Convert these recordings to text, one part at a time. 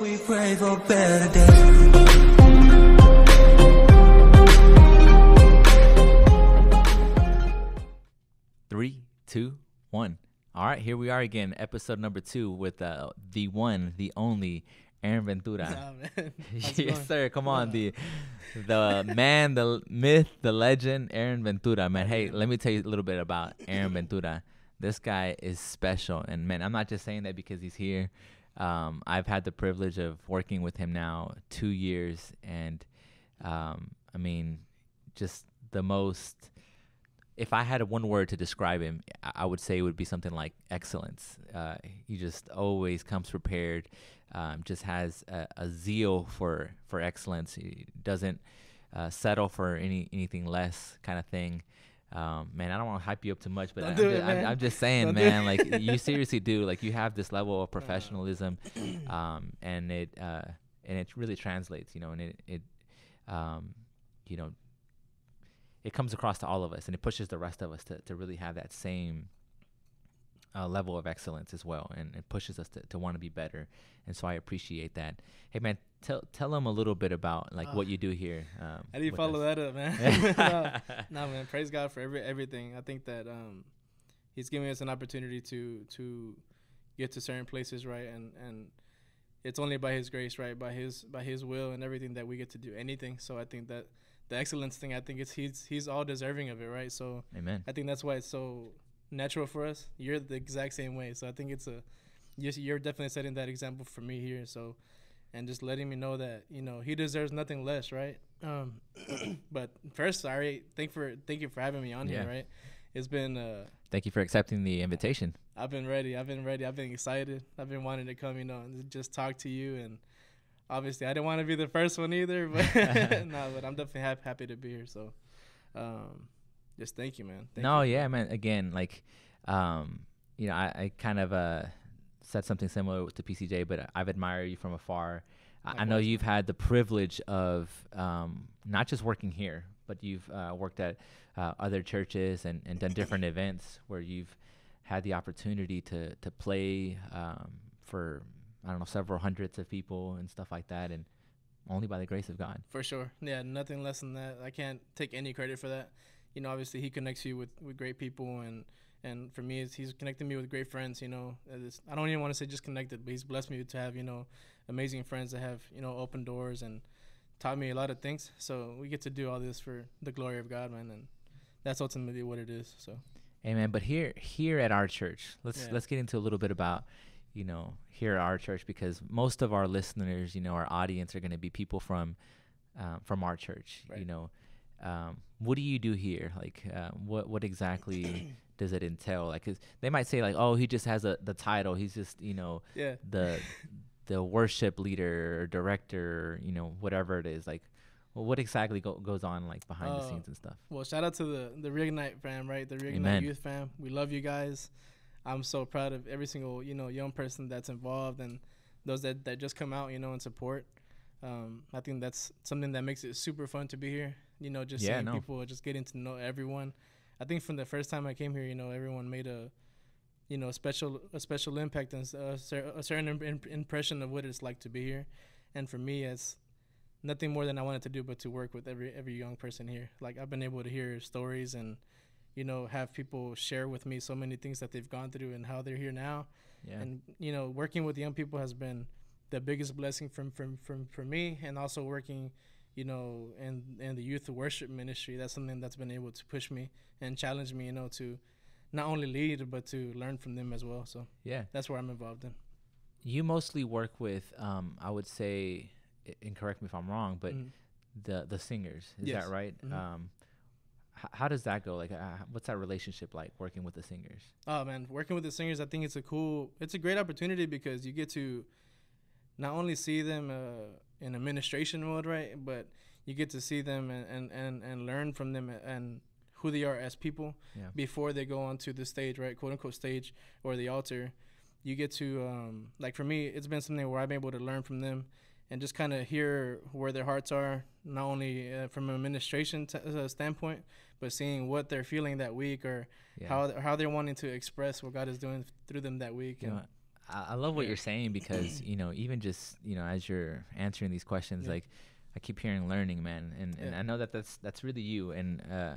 We pray for better days. Three, two, one. All right, here we are again, episode number two with uh, the one, the only Aaron Ventura. Nah, man. How's it yes, sir. Come on, the the man, the myth, the legend, Aaron Ventura. Man, hey, let me tell you a little bit about Aaron Ventura. This guy is special, and man, I'm not just saying that because he's here. Um, I've had the privilege of working with him now two years, and um, I mean, just the most. If I had one word to describe him, I would say it would be something like excellence. Uh, he just always comes prepared um, just has a, a zeal for for excellence. He doesn't uh, settle for any anything less kind of thing. Um, man, I don't want to hype you up too much, but I'm, do ju- it, I'm. I'm just saying, Don't man, like you seriously do. Like you have this level of professionalism, um, and it uh, and it really translates, you know, and it it um, you know it comes across to all of us, and it pushes the rest of us to to really have that same uh, level of excellence as well, and it pushes us to, to want to be better. And so I appreciate that. Hey man, tell tell them a little bit about like what Ah. you do here. Um, How do you follow us. that up, man? no, no, man. Praise God for every everything. I think that um, He's giving us an opportunity to to get to certain places, right? And and it's only by His grace, right? By His by His will and everything that we get to do anything. So I think that the excellence thing, I think it's He's He's all deserving of it, right? So Amen. I think that's why it's so natural for us. You're the exact same way. So I think it's a you're, you're definitely setting that example for me here. So and just letting me know that you know he deserves nothing less, right? Um, but first, sorry, thank for thank you for having me on Yeah. here, right? It's been uh, Thank you for accepting the invitation. I've been ready. I've been ready. I've been excited. I've been wanting to come, you know, and just talk to you. And obviously, I didn't want to be the first one either, but no, but I'm definitely hap- happy to be here. So, um, just thank you, man. Thank no, you. yeah, man. Again, like, um, you know, I, I kind of uh, said something similar to PCJ, but I've admired you from afar. I, I know you've had the privilege of um, not just working here, but you've uh, worked at uh, other churches and, and done different events where you've had the opportunity to to play um, for I don't know several hundreds of people and stuff like that, and only by the grace of God. For sure. Yeah, nothing less than that. I can't take any credit for that. You know, obviously he connects you with, with great people and and for me he's connected me with great friends, you know. It's, I don't even want to say just connected, but he's blessed me to have, you know, amazing friends that have, you know, open doors and taught me a lot of things. So we get to do all this for the glory of God, man, and that's ultimately what it is. So Amen. But here here at our church, let's Yeah. let's get into a little bit about, you know, here at our church because most of our listeners, you know, our audience are going to be people from um, from our church. You know, um, what do you do here? Like, uh, what what exactly does it entail? Like, 'cause they might say like, oh, he just has a the title. He's just you know yeah. the the worship leader or director, you know, whatever it is. Like, well, what exactly go, goes on like behind the Uh, scenes and stuff? Well, shout out to the the Reignite fam, right? The Reignite Amen. Youth fam. We love you guys. I'm so proud of every single you know young person that's involved and those that that just come out, you know, and support. Um, I think that's something that makes it super fun to be here. You know, just Yeah, seeing no. people, just getting to know everyone. I think from the first time I came here, you know, everyone made a, you know, special a special impact and a, cer- a certain im- im- impression of what it's like to be here. And for me, it's nothing more than I wanted to do but to work with every every young person here. Like I've been able to hear stories and, you know, have people share with me so many things that they've gone through and how they're here now. Yeah. And you know, working with young people has been the biggest blessing from from from for me, and also working, you know, and in the youth worship ministry. That's something that's been able to push me and challenge me, you know, to not only lead but to learn from them as well. So yeah. that's where I'm involved in. you mostly work with um i would say and correct me if i'm wrong but Mhm. the the singers is Yes. that right Mhm. um h- how does that go like uh, what's that relationship like working with the singers Oh man, working with the singers, I think it's a cool, it's a great opportunity because you get to not only see them uh, in administration mode, right, but you get to see them and, and, and, and learn from them and who they are as people Yeah. before they go onto the stage, right, quote unquote stage or the altar. You get to um, like for me, it's been something where I'm able to learn from them and just kind of hear where their hearts are, not only uh, from an administration t- uh, standpoint, but seeing what they're feeling that week or yeah how how they're wanting to express what God is doing through them that week. you And know, I, I love what Yeah. you're saying because you know even just you know as you're answering these questions Yeah. like I keep hearing learning man and, and. I know that that's that's really you and uh,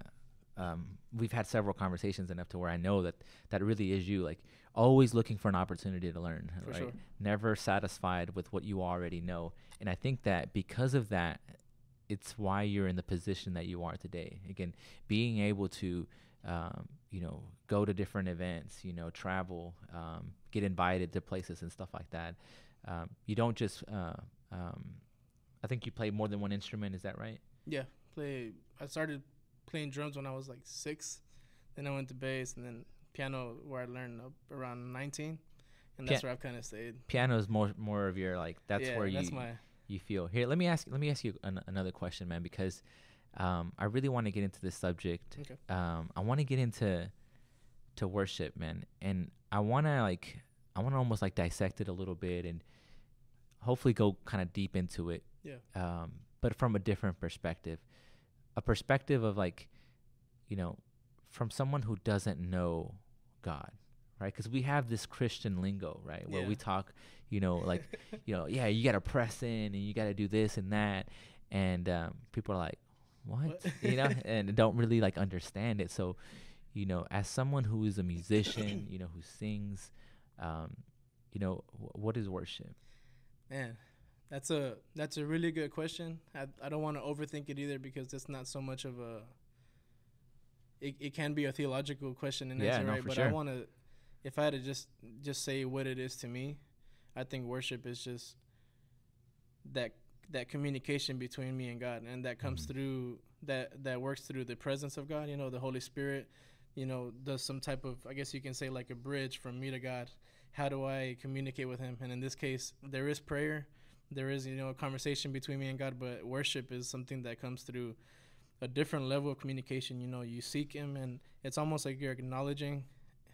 um, we've had several conversations enough to where I know that that really is you like always looking for an opportunity to learn For right sure. never satisfied with what you already know and I think that because of that it's why you're in the position that you are today again being able to um, you know go to different events you know travel um, get invited to places and stuff like that um, you don't just uh, um, i think you play more than one instrument is that right Yeah, play. I started playing drums when I was like six. Then I went to bass and then piano, where I learned up around 19, and that's Pia- where I've kind of stayed. piano is more more of your like that's yeah, where you That's you feel here let me ask let me ask you an, another question man because um, i really want to get into this subject Okay. um, i want to get into to worship man and i want to like i want to almost like dissect it a little bit and hopefully go kind of deep into it Yeah. um, but from a different perspective. A perspective of like you know from someone who doesn't know god right? Because we have this christian lingo right? Where we talk you know like you know yeah you got to press in and you got to do this and that. And um, people are like what, What? you know? And don't really like understand it. So you know as someone who is a musician you know who sings um, you know wh- what is worship Man, that's a that's a really good question. I I don't want to overthink it either because it's not so much of a. It, it can be a theological question and Yeah, answer, no, right? But sure. I want to, if I had to just just say what it is to me, I think worship is just that that communication between me and God, and that comes Mhm. through that that works through the presence of God. You know, the Holy Spirit. You know, does some type of I guess you can say like a bridge from me to God. How do I communicate with Him? And in this case, there is prayer, there is you know a conversation between me and God, but worship is something that comes through a different level of communication. You know, you seek Him, and it's almost like you're acknowledging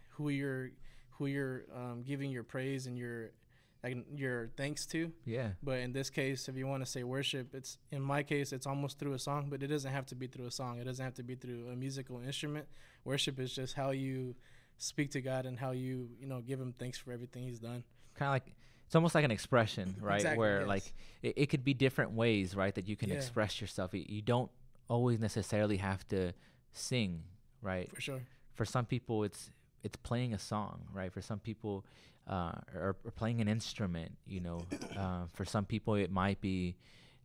who you're who you're um, giving your praise and your like, your thanks to. yeah But in this case, if you want to say worship, it's in my case, it's almost through a song, but it doesn't have to be through a song. It doesn't have to be through a musical instrument. Worship is just how you speak to God and how you you know give Him thanks for everything He's done. kind of like it's almost like an expression right Exactly, where yes. like it, it could be different ways right that you can Yeah. express yourself you don't always necessarily have to sing right For sure. for some people it's it's playing a song right for some people uh or, or playing an instrument you know uh, for some people it might be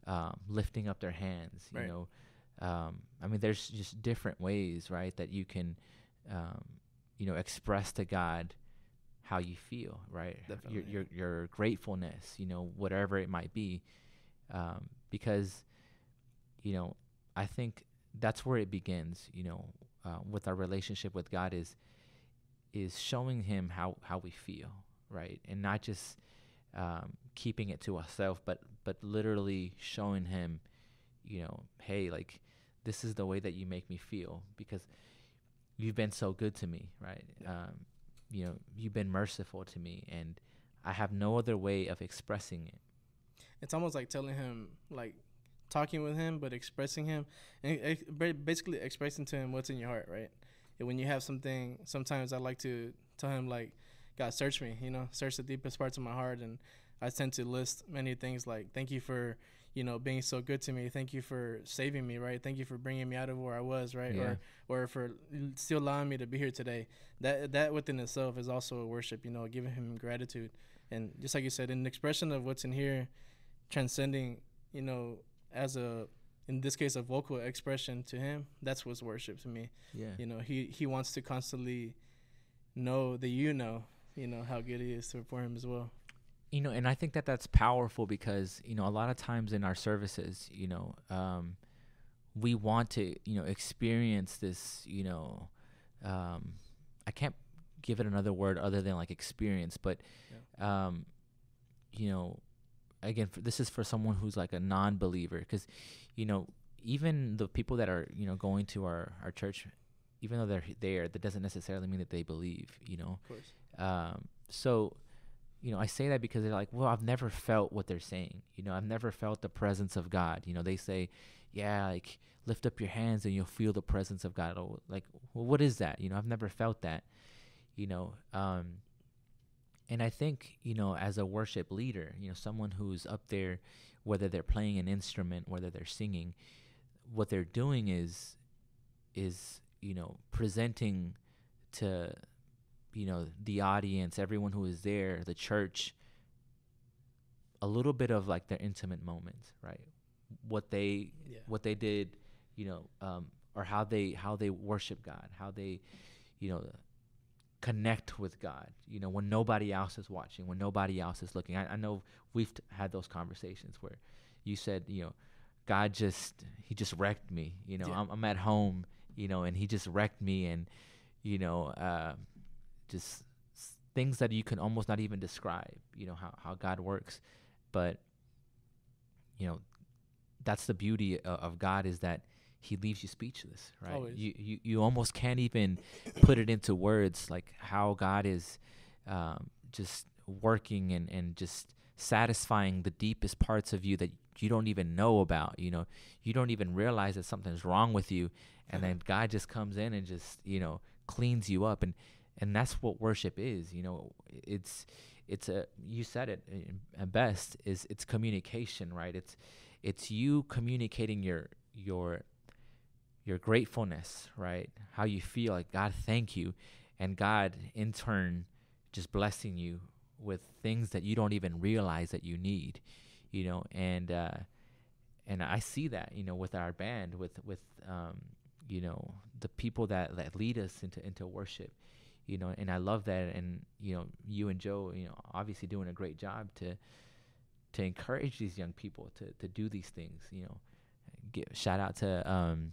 um, lifting up their hands you Right. know. Um, i mean there's just different ways right that you can um, you know express to god how you feel right? Your, your your gratefulness you know whatever it might be. Um, because you know i think that's where it begins you know uh, with our relationship with god is is showing him how how we feel right? And not just um, keeping it to ourselves but but literally showing him you know hey like this is the way that you make me feel because you've been so good to me right? Um, you know you've been merciful to me and i have no other way of expressing it. It's almost like telling Him, like talking with Him, but expressing Him, and ex- basically expressing to Him what's in your heart, right? And when you have something, sometimes I like to tell Him like, God, search me, you know, search the deepest parts of my heart, and I tend to list many things like, thank you for, you know, being so good to me. Thank you for saving me, right? Thank you for bringing me out of where I was, right? Yeah. Or or for still allowing me to be here today. That that within itself is also a worship, you know, giving Him gratitude, and just like you said, an expression of what's in here, transcending, you know, as a in this case a vocal expression to Him. That's what's worship to me. yeah You know, He He wants to constantly know that you know, you know how good He is to- for Him as well. you know and i think that that's powerful because you know a lot of times in our services you know um, we want to you know experience this you know um, i can't give it another word other than like experience but um, you know again for, this is for someone who's like a non-believer because you know even the people that are you know going to our our church even though they're there that doesn't necessarily mean that they believe you know Of course. Um, so, you know, I say that because they're like, well, I've never felt what they're saying. You know, I've never felt the presence of God. You know, they say, yeah, like lift up your hands and you'll feel the presence of God. Oh, like, well, what is that? You know, I've never felt that. You know, um, and I think you know, as a worship leader, you know, someone who's up there, whether they're playing an instrument, whether they're singing, what they're doing is, is you know, presenting to, you know, the audience, everyone who is there, the church, a little bit of like their intimate moments, right? What they, Yeah. what they did, you know, um, or how they how they worship God, how they, you know, connect with God. You know, when nobody else is watching, when nobody else is looking. I, I know we've t- had those conversations where you said, you know, God just he just wrecked me. You know, Yeah. I'm, I'm at home, you know, and he just wrecked me, and you know, uh, just things that you can almost not even describe. You know how how God works, but you know, that's the beauty of, of God is that he leaves you speechless, right? Always. You, you you almost can't even put it into words like how God is um, just working and and just satisfying the deepest parts of you that you don't even know about. You know, you don't even realize that something's wrong with you, and then God just comes in and just you know cleans you up, and and that's what worship is. You know, it's it's a you said it uh, best is it's communication, right? It's it's you communicating your your your gratefulness, right? How you feel like God, thank you, and God in turn just blessing you with things that you don't even realize that you need, you know, and uh, and I see that, you know, with our band, with with um, you know the people that that lead us into into worship, you know, and I love that, and you know, you and Joe, you know, obviously doing a great job to to encourage these young people to to do these things, you know. Give, shout out to um,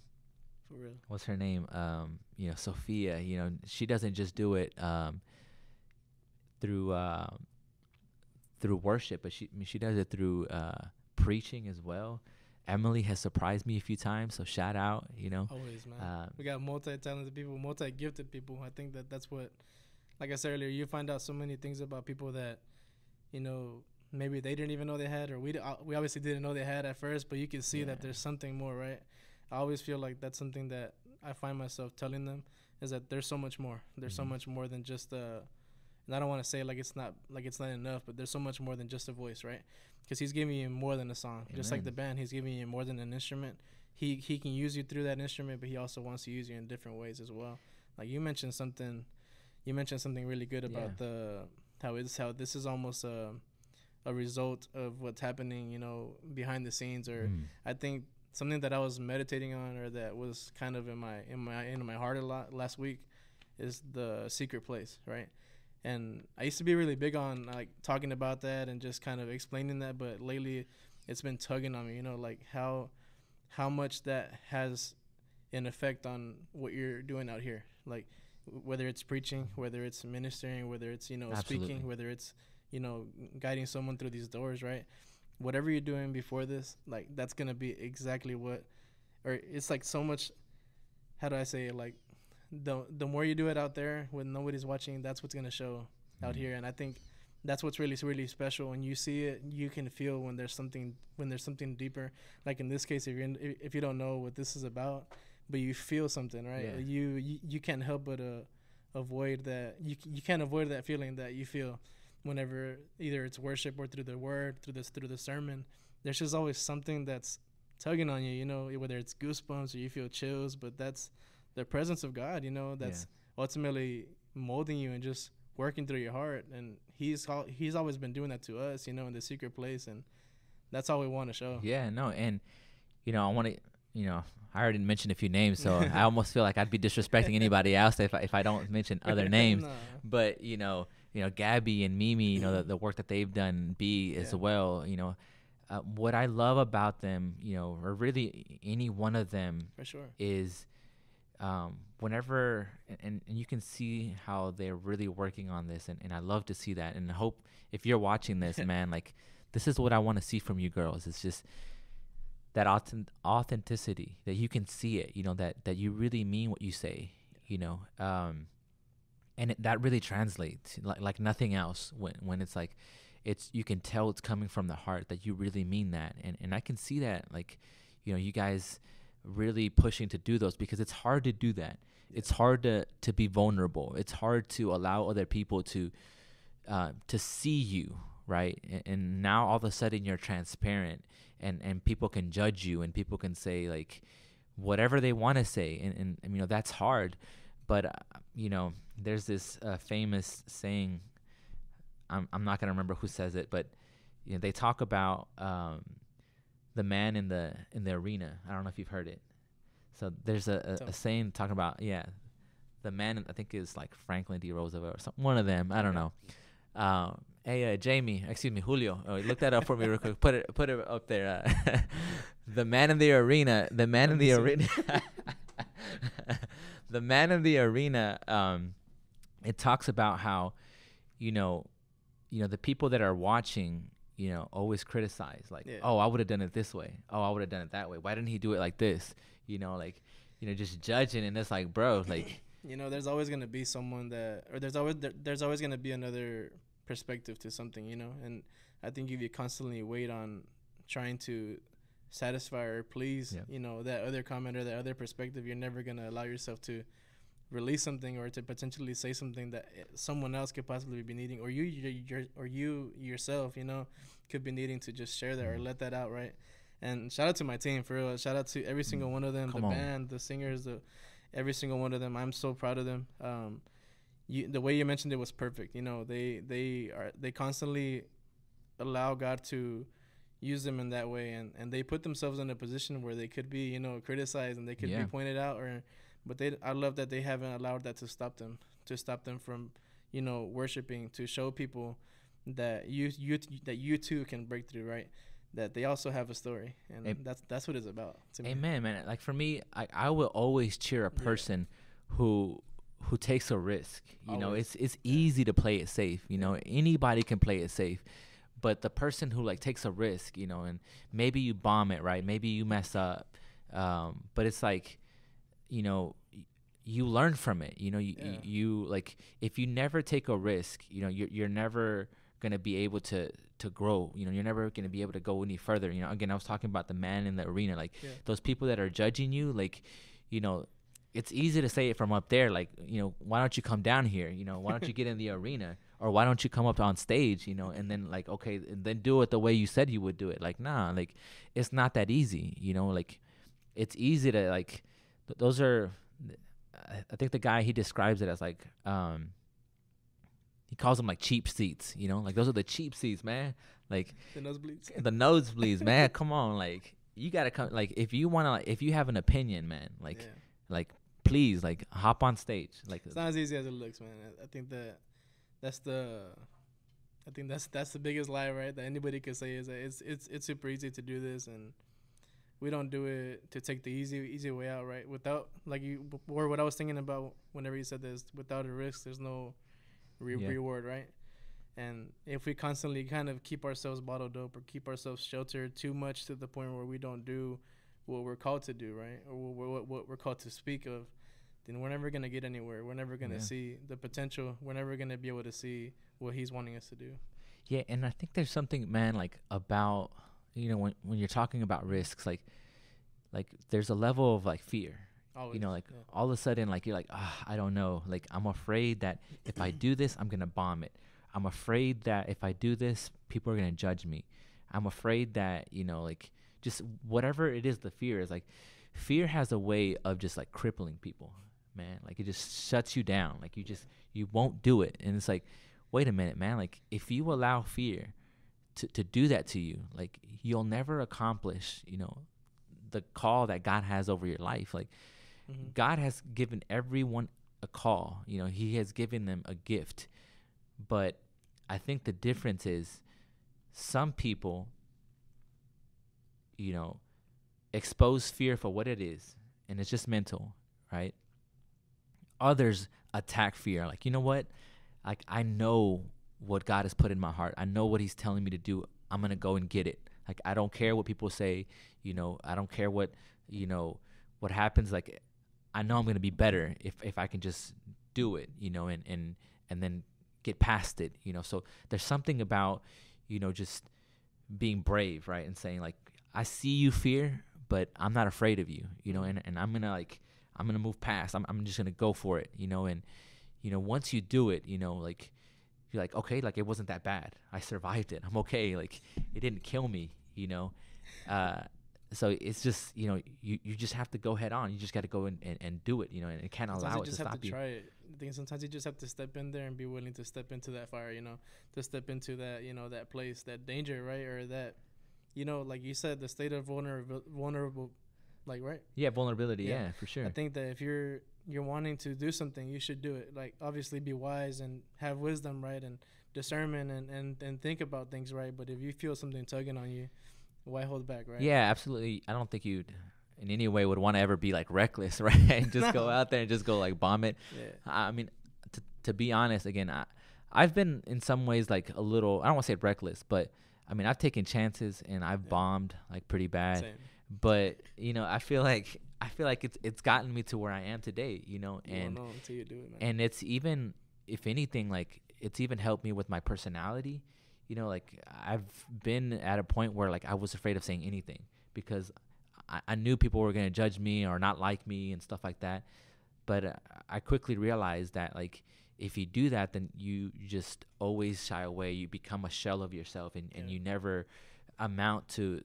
For real. what's her name? Um, you know, Sophia. You know, she doesn't just do it um, through uh, through worship, but she I mean, she does it through uh, preaching as well. Emily has surprised me a few times, so shout out. You know, Always, man. uh, we got multi-talented people, multi-gifted people. I think that that's what, like I said earlier, you find out so many things about people that, you know, maybe they didn't even know they had, or we d- uh, we obviously didn't know they had at first, but you can see Yeah. that there's something more, right? I always feel like that's something that I find myself telling them is that there's so much more. There's so Mhm. much more than just uh and I don't want to say like it's not like it's not enough, but there's so much more than just a voice, right? Because he's giving you more than a song, just like the band. He's giving you more than an instrument. He he can use you through that instrument, but he also wants to use you in different ways as well. Like you mentioned something, you mentioned something really good about Yeah. the how it's how this is almost a a result of what's happening, you know, behind the scenes or mm, I think something that I was meditating on or that was kind of in my in my in my heart a lot last week is the secret place, right? And I used to be really big on like talking about that and just kind of explaining that, but lately it's been tugging on me, you know, like how how much that has an effect on what you're doing out here. Like whether it's preaching, whether it's ministering, whether it's, you know, Absolutely. speaking, whether it's, you know, guiding someone through these doors, right? whatever you're doing before this, like that's gonna be exactly what, or it's like so much. How do I say it? Like, the the more you do it out there when nobody's watching, that's what's gonna show out mm. here. And I think that's what's really really special. When you see it, you can feel when there's something when there's something deeper. Like in this case, if you're if if you don't know what this is about, but you feel something, right? Yeah. You, you you can't help but uh, avoid that. You you can't avoid that feeling that you feel whenever either it's worship or through the word, through this through the sermon. There's just always something that's tugging on you, you know, whether it's goosebumps or you feel chills, but that's the presence of God, you know, that's ultimately molding you and just working through your heart. And he's al- he's always been doing that to us, you know, in the secret place, and that's all we want to show. Yeah, no, and you know, I want to, you know, I already mentioned a few names, so I almost feel like I'd be disrespecting anybody else if I, if I don't mention other names. Nah. But you know, you know, Gabby and Mimi, you know, the, the work that they've done, B as Yeah. well. You know, uh, what I love about them, you know, or really any one of them for sure. is um, whenever and, and you can see how they're really working on this and, and I love to see that and I hope if you're watching this man like this is what I want to see from you girls. It's just that authen- authenticity that you can see it you know that that you really mean what you say you know um and it, that really translates like like nothing else when when it's like it's you can tell it's coming from the heart that you really mean that and and I can see that like you know you guys really pushing to do those because it's hard to do that it's hard to to be vulnerable it's hard to allow other people to uh, to see you, right? And, and now all of a sudden you're transparent, and and people can judge you, and people can say like whatever they want to say, and, and and you know that's hard, but uh, you know there's this uh, famous saying. I'm I'm not gonna remember who says it, but you know they talk about um, the man in the in the arena. I don't know if you've heard it. So there's a, a, a saying talking about yeah, the man I think is like Franklin D. Roosevelt or some, one of them. I don't know. Uh, hey uh, Jamie, excuse me, Julio. Oh, look that up for me real quick. Put it put it up there. Uh, the man in the arena. The man in the arena. the man in the arena. Um, it talks about how, you know, you know the people that are watching you know always criticize like Yeah. oh i would have done it this way oh i would have done it that way why didn't he do it like this you know like you know just judging and it's like bro like You know, there's always gonna be someone that, or there's always there, there's always gonna be another perspective to something. You know, and I think if you constantly wait on trying to satisfy or please, Yeah. you know, that other comment or that other perspective, you're never gonna allow yourself to release something or to potentially say something that eh, someone else could possibly be needing, or you, you, your, or you yourself, you know, could be needing to just share that or Mhm. let that out, right? And shout out to my team for real. Shout out to every single one of them. Come the on. band, the singers, the every single one of them. I'm so proud of them. Um, you, the way you mentioned it was perfect. You know, they they are they constantly allow God to use them in that way, and and they put themselves in a position where they could be, you know, criticized and they could Yeah. be pointed out, or but they I love that they haven't allowed that to stop them, to stop them from, you know, worshiping, to show people that you you that you too can break through, right? That they also have a story, and Am- that's that's what it's about. To me. amen man like for me i i will always cheer a Yeah. person who who takes a risk you know it's it's easy to play it safe you know anybody can play it safe but the person who like takes a risk you know and maybe you bomb it right maybe you mess up um but it's like you know you learn from it you know you, you, Yeah. you like if you never take a risk you know you're, you're never gonna be able to to grow you know you're never gonna be able to go any further you know again i was talking about the man in the arena like Yeah. those people that are judging you like you know it's easy to say it from up there like you know why don't you come down here you know why don't you get in the arena or why don't you come up on stage you know and then like okay and then do it the way you said you would do it like nah like it's not that easy you know like it's easy to like th- those are I- think the guy he describes it as like um he calls them like cheap seats you know like those are the cheap seats man like The nosebleeds. the nosebleeds man come on like you gotta come like if you want to like if you have an opinion man like yeah. like please like hop on stage like It's not as easy as it looks, man. I, I think that that's the I think that's that's the biggest lie, right? That anybody could say is that it's it's it's super easy to do this, and we don't do it to take the easy easy way out, right? Without like you or what I was thinking about whenever you said this, without a risk, there's no re- Yeah. reward, right? And if we constantly kind of keep ourselves bottled up or keep ourselves sheltered too much to the point where we don't do what we're called to do, right? Or what, what, what we're called to speak of, then we're never going to get anywhere. We're never going to Yeah. see the potential. We're never going to be able to see what he's wanting us to do. Yeah, and I think there's something, man, like about you know when when you're talking about risks, like like there's a level of like fear. Always. You know, like yeah. all of a sudden, like you're like, ah, I don't know. Like I'm afraid that if I do this, I'm gonna bomb it. I'm afraid that if I do this, people are gonna judge me. I'm afraid that you know, like just whatever it is, the fear is like, fear has a way of just like crippling people, man. Like it just shuts you down. Like you just you won't do it, and it's like, wait a minute, man. Like if you allow fear to to do that to you, like you'll never accomplish, you know, the call that God has over your life. Like Mhm. God has given everyone a call. You know, He has given them a gift. But I think the difference is some people, you know, expose fear for what it is, and it's just mental, right? Others attack fear. Like, you know what? Like, I know what God has put in my heart. I know what He's telling me to do. I'm to go and get it. Like, I don't care what people say. You know, I don't care what, you know, what happens. Like, I know I'm to be better if, if I can just do it, you know, and, and, and then get past it, you know. So there's something about, you know, just being brave, right? And saying, like, I see you fear, but I'm not afraid of you, you know, and, and I'm to, like, I'm to move past. I'm, I'm just to go for it, you know, and, you know, once you do it, you know, like, you're like, okay, like it wasn't that bad. I survived it. I'm okay. Like it didn't kill me, you know. Uh, so it's just you know you, you just have to go head on. You just got to go and, and, and do it, you know, and it can't Sometimes allow it to just have stop to you. try it. I think sometimes you just have to step in there and be willing to step into that fire, you know, to step into that, you know, that place, that danger, right, or that, you know, like you said, the state of vulnerable, vulnerable, like right. Yeah, vulnerability. Yeah. Yeah, for sure. I think that if you're you're wanting to do something, you should do it. Like obviously, be wise and have wisdom, right, and discernment, and and and think about things, right. But if you feel something tugging on you, why hold back, right? Yeah, absolutely. I don't think you'd in any way would want to ever be like reckless, right? and just go out there and just go like bomb it. Yeah. I mean, to to be honest, again, I I've been in some ways like a little. I don't want to say reckless, but I mean, I've taken chances and I've Yeah. bombed like pretty bad. Same. But you know, I feel like I feel like it's it's gotten me to where I am today. You know, and won't until you do it, man. and it's even if anything like it's even helped me with my personality. You know like i've been at a point where like i was afraid of saying anything because i, I knew people were going to judge me or not like me and stuff like that. But uh, i quickly realized that like if you do that then you just always shy away. You become a shell of yourself and, and you never amount to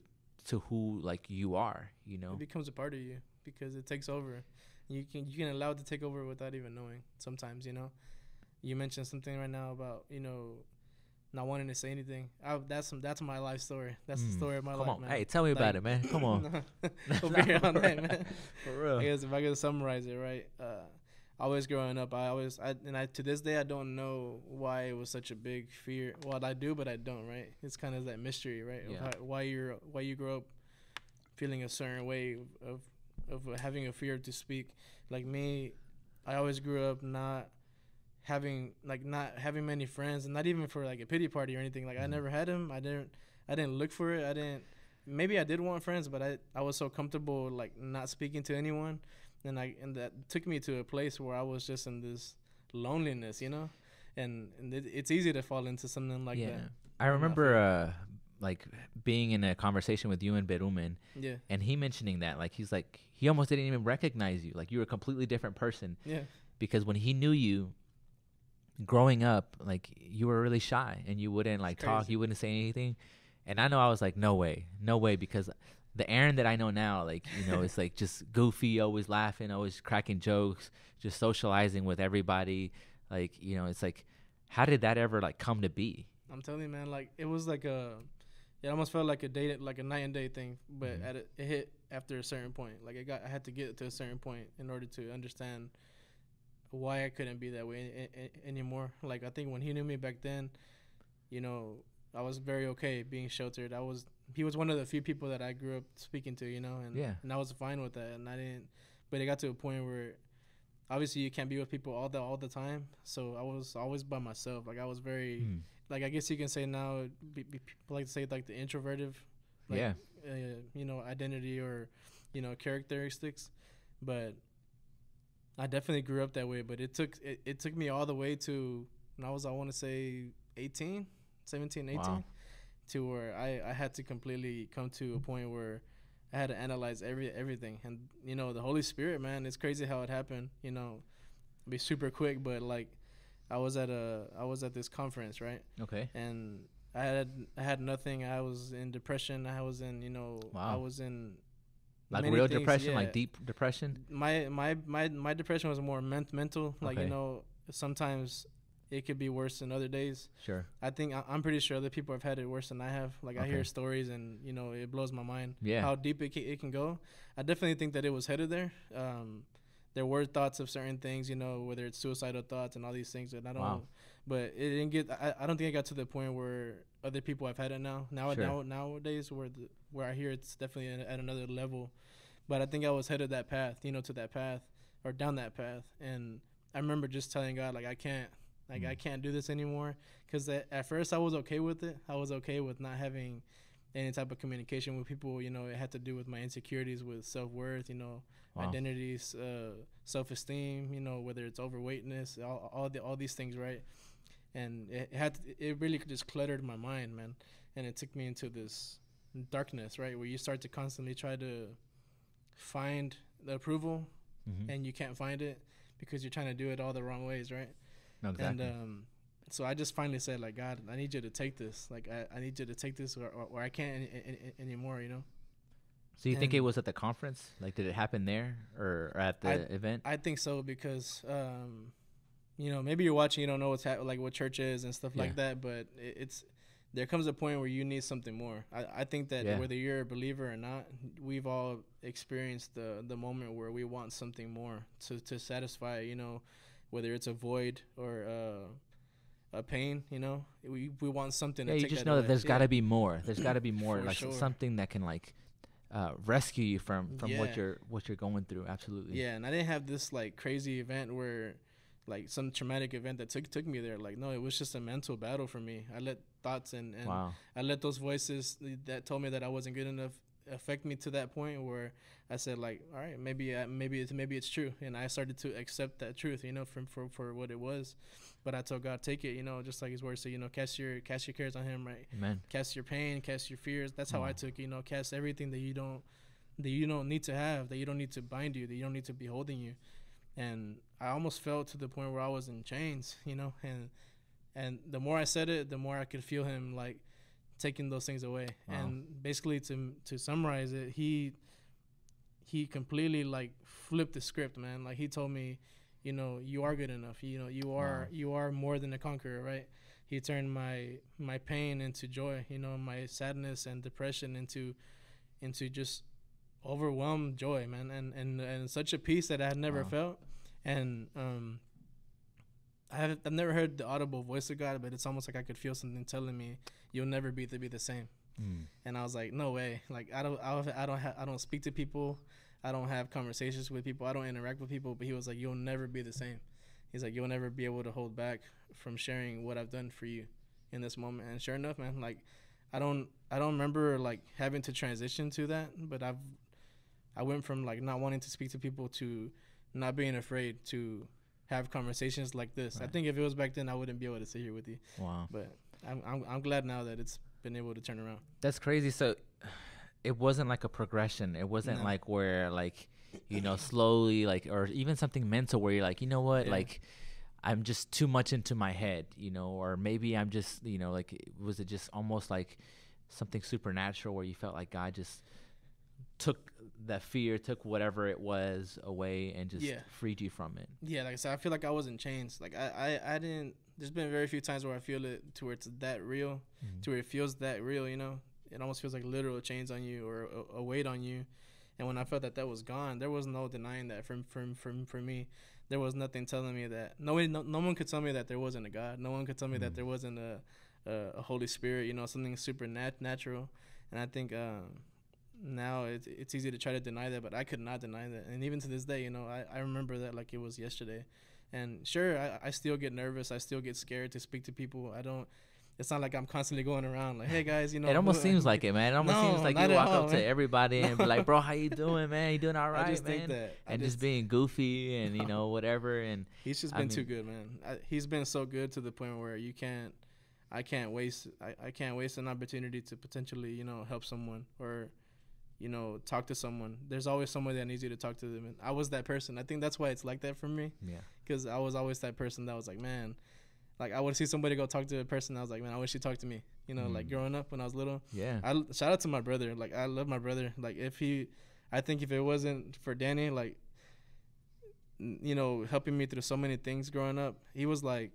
to who like you are you know? It becomes a part of you because it takes over. You can you can allow it to take over without even knowing. Sometimes, you know. You mentioned something right now about you know not wanting to say anything. I, that's that's my life story. That's the Mm. story of my come life, on man. hey tell me about it man come on over here on For that, real. man. for real I guess if I could summarize it right, uh, always growing up, I always, I, and I to this day, I don't know why it was such a big fear. Well, I do, but I don't. Right? It's kind of that mystery, right? Yeah. how, why you're, why you grow up feeling a certain way of, of, having a fear to speak. Like me, I always grew up not having like not having many friends, and not even for like a pity party or anything. Like I Mhm. never had them. I didn't, I didn't look for it. I didn't. Maybe I did want friends, but I, I was so comfortable like not speaking to anyone and I and that took me to a place where I was just in this loneliness, you know, and and it, it's easy to fall into something like yeah. that. I remember uh like being in a conversation with you and Berumen Yeah, and he mentioning that like he's like he almost didn't even recognize you. Like you were a completely different person. Yeah, because when he knew you growing up like you were really shy and you wouldn't like talk you wouldn't say anything. And I know I was like no way no way because the Aaron that I know now like you know it's like just goofy always laughing always cracking jokes just socializing with everybody. Like you know it's like how did that ever like come to be? I'm telling you, man. Like it was like a, it almost felt like a day, like a night and day thing. But Mhm. at a, it hit after a certain point. Like I got, I had to get to a certain point in order to understand why I couldn't be that way a- a- anymore. Like I think when he knew me back then, you know, I was very okay being sheltered. I was he was one of the few people that I grew up speaking to, you know, and Yeah. and I was fine with that. And I didn't, but it got to a point where obviously you can't be with people all the all the time. So I was always by myself. Like I was very Hmm. Like I guess you can say now be, be, people like to say like the introverted like, yeah uh, you know identity or you know characteristics but I definitely grew up that way but it took it, it took me all the way to when I was I want to say 18 17 18 Wow. to where I I had to completely come to a point where I had to analyze every everything and you know the Holy Spirit man it's crazy how it happened you know be super quick but like I was at a I was at this conference right okay and I had I had nothing. I was in depression. I was in you know I was in like real things, depression yeah. like deep depression my my my my depression was more ment- mental. Like Okay. you know sometimes it could be worse than other days. sure I think I- I'm pretty sure other people have had it worse than I have. Like I hear stories and you know it blows my mind Yeah. how deep it can, it can go. I definitely think that it was headed there. Um, there were thoughts of certain things, you know, whether it's suicidal thoughts and all these things, and I don't. Wow. But it didn't get. I, I don't think I got to the point where other people have had it now. Now, Sure. now nowadays, where the, where I hear it's definitely at, at another level. But I think I was headed that path, you know, to that path or down that path, and I remember just telling God like I can't, like Mm. I can't do this anymore. Because at first I was okay with it. I was okay with not having any type of communication with people. You know, it had to do with my insecurities with self worth. You know, Wow. identities, uh, self esteem. You know, whether it's overweightness, all all the all these things, right? And it, had to, it really just cluttered my mind, man. And it took me into this darkness, right, where you start to constantly try to find the approval, Mhm. and you can't find it because you're trying to do it all the wrong ways, right? exactly And um, so I just finally said like God, I need you to take this. Like I, I need you to take this, or, or, or I can't any, any, anymore. You know. So you think it was at the conference? Like, did it happen there or, or at the I- event? I think so because, um, you know, maybe you're watching, you don't know what's hap- like what church is and stuff Yeah. like that, but it, it's there comes a point where you need something more. I, I think that Yeah. whether you're a believer or not, we've all experienced the the moment where we want something more to to satisfy, you know, whether it's a void or uh, a pain, you know, we we want something. yeah, you just that know that there's Yeah. got to be more. There's got to be more, like sure. something that can like uh, rescue you from from what you're what you're going through. Absolutely. Yeah, and I didn't have this like crazy event where like some traumatic event that took took me there. Like no, it was just a mental battle for me. I let thoughts and, and Wow. I let those voices that told me that I wasn't good enough affect me to that point where I said like, all right, maybe I, maybe it's maybe it's true, and I started to accept that truth, you know, from for for what it was. But I told God, take it, you know, just like His word said, you know, cast your cast your cares on Him, right? Amen. Cast your pain, cast your fears. That's how I mm. took, it, you know, cast everything that you don't that you don't need to have, that you don't need to bind you, that you don't need to be holding you. And I almost felt to the point where I was in chains, you know, and and the more I said it, the more I could feel him like taking those things away. Wow. And basically to to summarize it, he he completely like flipped the script, man. Like he told me, you know, you are good enough. You know, you are Wow. you are more than a conqueror, right? He turned my my pain into joy, you know, my sadness and depression into into just overwhelmed joy, man, and and and such a peace that I had never Wow. felt. And um, I have I've never heard the audible voice of God, but it's almost like I could feel something telling me, "You'll never be to be the same." Mm. And I was like, "No way!" Like I don't I don't I don't, ha- I don't speak to people, I don't have conversations with people, I don't interact with people. But he was like, "You'll never be the same." He's like, "You'll never be able to hold back from sharing what I've done for you in this moment." And sure enough, man, like I don't I don't remember like having to transition to that, but I've I went from like not wanting to speak to people to not being afraid to have conversations like this. I think if it was back then, I wouldn't be able to sit here with you. Wow. But I'm I'm, I'm glad now that it's been able to turn around. That's crazy. So it wasn't like a progression. It wasn't No. like where like you know slowly like or even something mental where you're like you know what Yeah. like I'm just too much into my head, you know, or maybe I'm just you know like was it just almost like something supernatural where you felt like God just took that fear, took whatever it was away and just Yeah. freed you from it. Yeah, like I said, I feel like I was in chains. Like I, I, I didn't. There's been very few times where I feel it to where it's that real, mm-hmm. to where it feels that real. You know, it almost feels like literal chains on you or a, a weight on you. And when I felt that that was gone, there was no denying that. From from from for me, there was nothing telling me that. No one, no, no one could tell me that there wasn't a God. No one could tell me that Mm. there wasn't a, a, a Holy Spirit. You know, something supernatural. And I think um, now it's it's easy to try to deny that, but I could not deny that. And even to this day, you know, I, I remember that like it was yesterday. And sure, I, I still get nervous. I still get scared to speak to people. I don't. It's not like I'm constantly going around like, "Hey guys, you know." it almost who- seems like it, man. It almost seems like you walk all, up to everybody and be like, "Bro, how you doing, man? You doing all right, I just man?" think that I and just, just- being goofy and you know whatever and He's just I been too good, man. I, he's been so good to the point where you can't, I can't waste, I, I can't waste an opportunity to potentially, you know, help someone or, you know, talk to someone. There's always someone that needs you to talk to them, and I was that person. I think that's why it's like that for me, yeah. because I was always that person that was like, man, like I would see somebody go talk to a person. I was like, man, I wish you talked to me. You know, like Mm. growing up when I was little. Yeah. I shout out to my brother. Like I love my brother. Like if he, I think if it wasn't for Danny, like, you know, helping me through so many things growing up, he was like,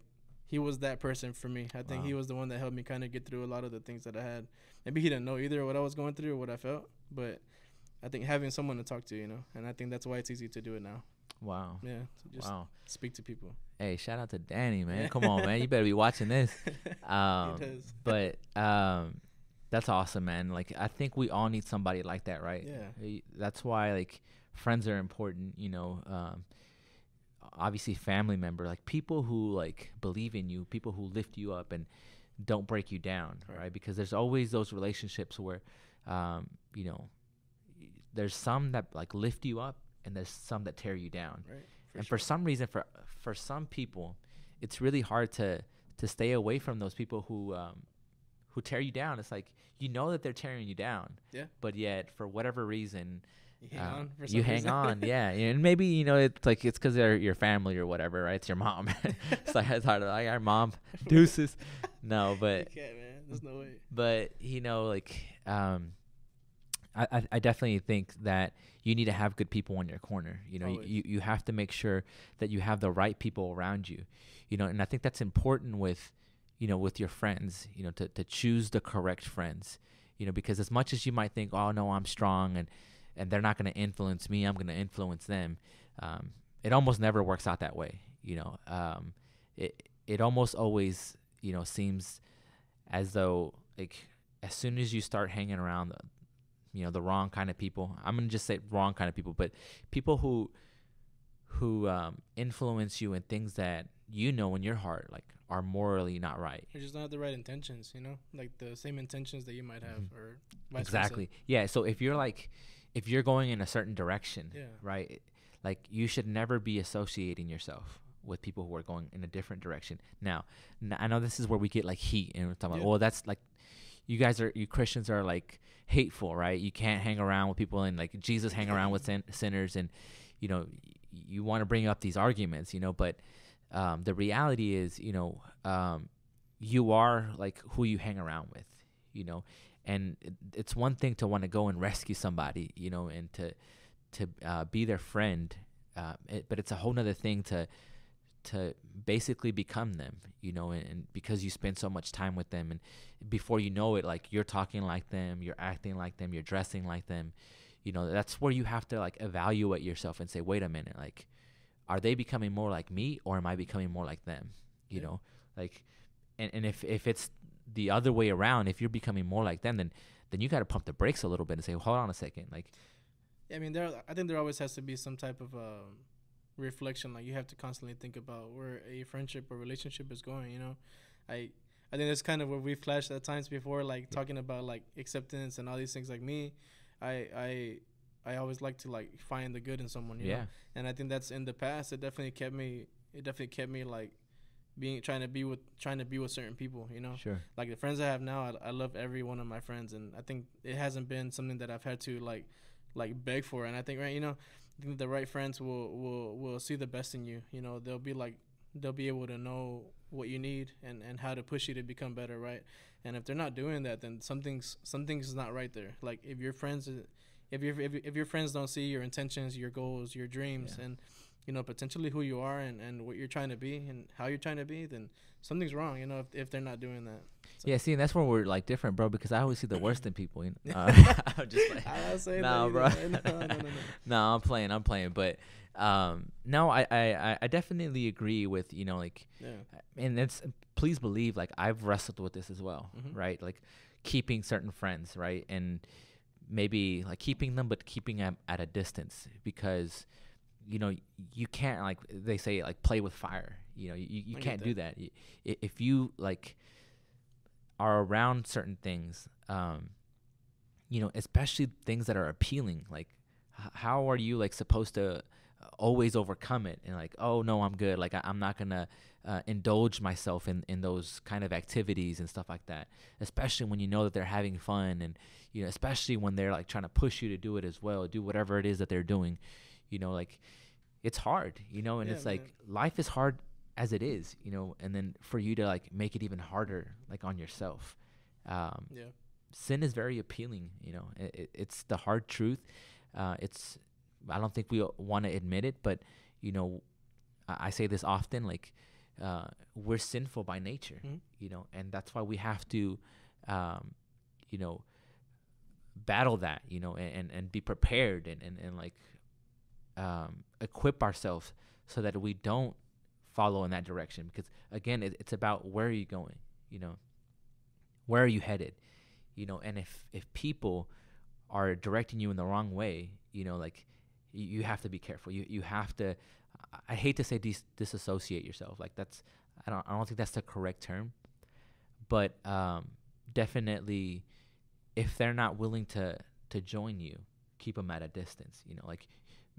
he was that person for me. I think he was the one that helped me kind of get through a lot of the things that I had. Maybe he didn't know either what I was going through or what I felt, but I think having someone to talk to, you know, and I think that's why it's easy to do it now. Wow. Yeah, just Wow. speak to people. Hey, shout out to Danny, man. Come on, man. You better be watching this. Um, he does. but um, that's awesome, man. Like I think we all need somebody like that, right? Yeah. That's why like friends are important. You know, um, obviously family member, like people who like believe in you, people who lift you up and don't break you down, Right. right? Because there's always those relationships where, um, you know, there's some that like lift you up and there's some that tear you down Right. and for some reason for for some people it's really hard to to stay away from those people who um who tear you down it's like you know that they're tearing you down Yeah. but yet for whatever reason You hang uh, on for you hang reason. on, yeah, and maybe you know it's like it's because they're your family or whatever, right? It's your mom. it's like it's hard like our mom, deuces. No, You but can't, man. There's no way. but you know like um I, I definitely think that you need to have good people in your corner you know you, Always. you you have to make sure that you have the right people around you you know and i think that's important with you know with your friends you know to, to choose the correct friends you know because as much as you might think oh no i'm strong and and they're not going to influence me i'm going to influence them um, it almost never works out that way you know um, it it almost always you know seems as though like as soon as you start hanging around the, you know the wrong kind of people i'm gonna just say wrong kind of people but people who who um, influence you in things that you know in your heart like are morally not right They just don't have the right intentions, you know, like the same intentions that you might have, Mhm. or exactly yeah so if you're like if you're going in a certain direction Yeah. right like you should never be associating yourself with people who are going in a different direction now n- i know this is where we get like heat and we're talking Yeah. about well that's like you guys are you christians are like hateful right? You can't hang around with people and like jesus hang around with sin- sinners and you know you want to bring up these arguments you know but um, the reality is you know um, you are like who you hang around with you know? And it's one thing to want to go and rescue somebody you know and to to uh, be their friend uh, it, but it's a whole nother thing to to basically become them you know and, and because you spend so much time with them and before you know it like you're talking like them you're acting like them you're dressing like them you know that's where you have to like evaluate yourself and say wait a minute like are they becoming more like me or am i becoming more like them you Yeah. know like and, and if if it's the other way around if you're becoming more like them then then you got to pump the brakes a little bit and say hold on a second like I mean, there. I think there always has to be some type of um, reflection. Like you have to constantly think about where a friendship or relationship is going. You know, I I think that's kind of where we flashed at times before, like talking about like acceptance and all these things. Like me, I I I always like to like find the good in someone. You yeah Know? And I think that's in the past. It definitely kept me. It definitely kept me like being trying to be with trying to be with certain people. You know sure like the friends I have now, I, I love every one of my friends, and I think it hasn't been something that I've had to like like beg for. And I think right, you know, I think the right friends will will will see the best in you. You know, they'll be like they'll be able to know what you need and and how to push you to become better, right? And if they're not doing that, then something's something's not right there. Like if your friends, if your if, if your friends don't see your intentions, your goals, your dreams, Yeah. and you know potentially who you are and, and what you're trying to be and how you're trying to be, then something's wrong. You know, if, if they're not doing that. yeah see and that's where we're like different bro because i always see the worst in people you know? uh, i'm just like not saying Nah, bro. No, no, no, no. I'm playing. I'm playing. But um, no, I, I, I- I definitely agree with you know like, Yeah. and it's please believe like I've wrestled with this as well, Mhm. right? Like keeping certain friends, right, and maybe like keeping them, but keeping them at a distance because you know you can't like they say like play with fire. You know you, you I can't do that. If you like are around certain things, um, you know, especially things that are appealing. Like, h- how are you like supposed to always overcome it and like, oh no, I'm good. Like, I- I'm not gonna uh, indulge myself in in those kind of activities and stuff like that. Especially when you know that they're having fun and you know, especially when they're like trying to push you to do it as well, do whatever it is that they're doing. You know, like it's hard. You know, and Yeah, it's like life is hard as it is. You know, and then for you to like make it even harder, like on yourself. Um, Yeah. sin is very appealing. You know, it, it, it's the hard truth. Uh, it's I don't think we want to admit it, but you know, I, I say this often. Like uh, we're sinful by nature. Mhm. You know, and that's why we have to, um, you know, battle that. You know, and and, and be prepared and and, and like um, equip ourselves so that we don't follow in that direction. Because again, it, it's about where are you going. You know, where are you headed you know and if if people are directing you in the wrong way you know like you, you have to be careful you you have to I- hate to say dis- disassociate yourself like that's i don't i don't think that's the correct term but um definitely if they're not willing to to join you keep them at a distance you know like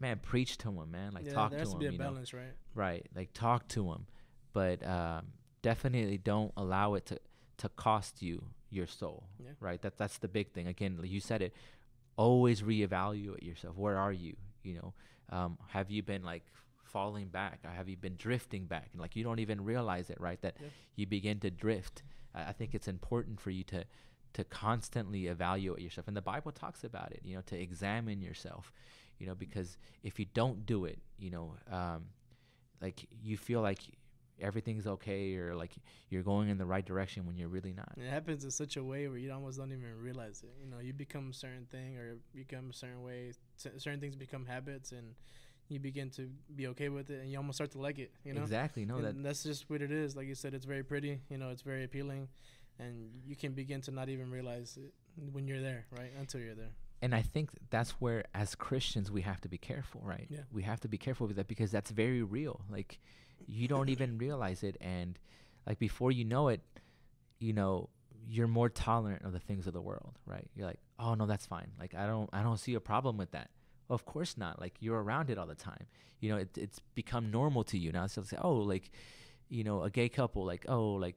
man preach to him, man like yeah, talk there to has to be a you know balance, right? right like talk to him, but um, definitely don't allow it to to cost you your soul Yeah. right that that's the big thing again like you said it always reevaluate yourself. Where are you? You know, um, have you been like falling back? Or have you been drifting back? And like you don't even realize it, right? That Yep. you begin to drift. I, I think it's important for you to to constantly evaluate yourself, and the Bible talks about it. You know, to examine yourself. You know, because if you don't do it, you know, um, like you feel like everything's okay or like you're going in the right direction when you're really not. And it happens in such a way where you almost don't even realize it. You know, you become a certain thing or become a certain way. C- certain things become habits, and you begin to be okay with it, and you almost start to like it. You know, exactly. No, and that that's just what it is. Like you said, it's very pretty. You know, it's very appealing, and you can begin to not even realize it when you're there, right? Until you're there. And I think that's where, as Christians, we have to be careful, right? Yeah. We have to be careful with that because that's very real. Like, you don't even realize it, and like before you know it, you know, you're more tolerant of the things of the world, right? You're like, oh no, that's fine. Like, I don't, I don't see a problem with that. Well, of course not. Like, you're around it all the time. You know, it, it's become normal to you now. So say, oh, like, you know, a gay couple, like, oh, like,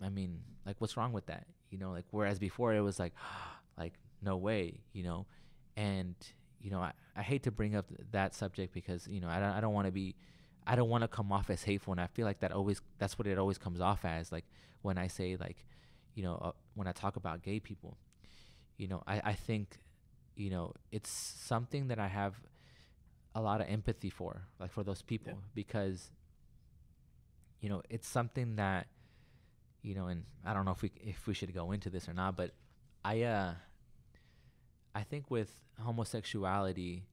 I mean, like, what's wrong with that? You know, like, whereas before it was like, like, no way, you know, and you know, I, I hate to bring up th- that subject because you know, I don't, I don't want to be, I don't want to come off as hateful, and I feel like that always, that's what it always comes off as, like when I say like, you know, uh, when I talk about gay people, you know, I, I think, you know, it's something that I have a lot of empathy for, like for those people, because, you know, it's something that, you know, and I don't know if we if we should go into this or not, but I uh I think with homosexuality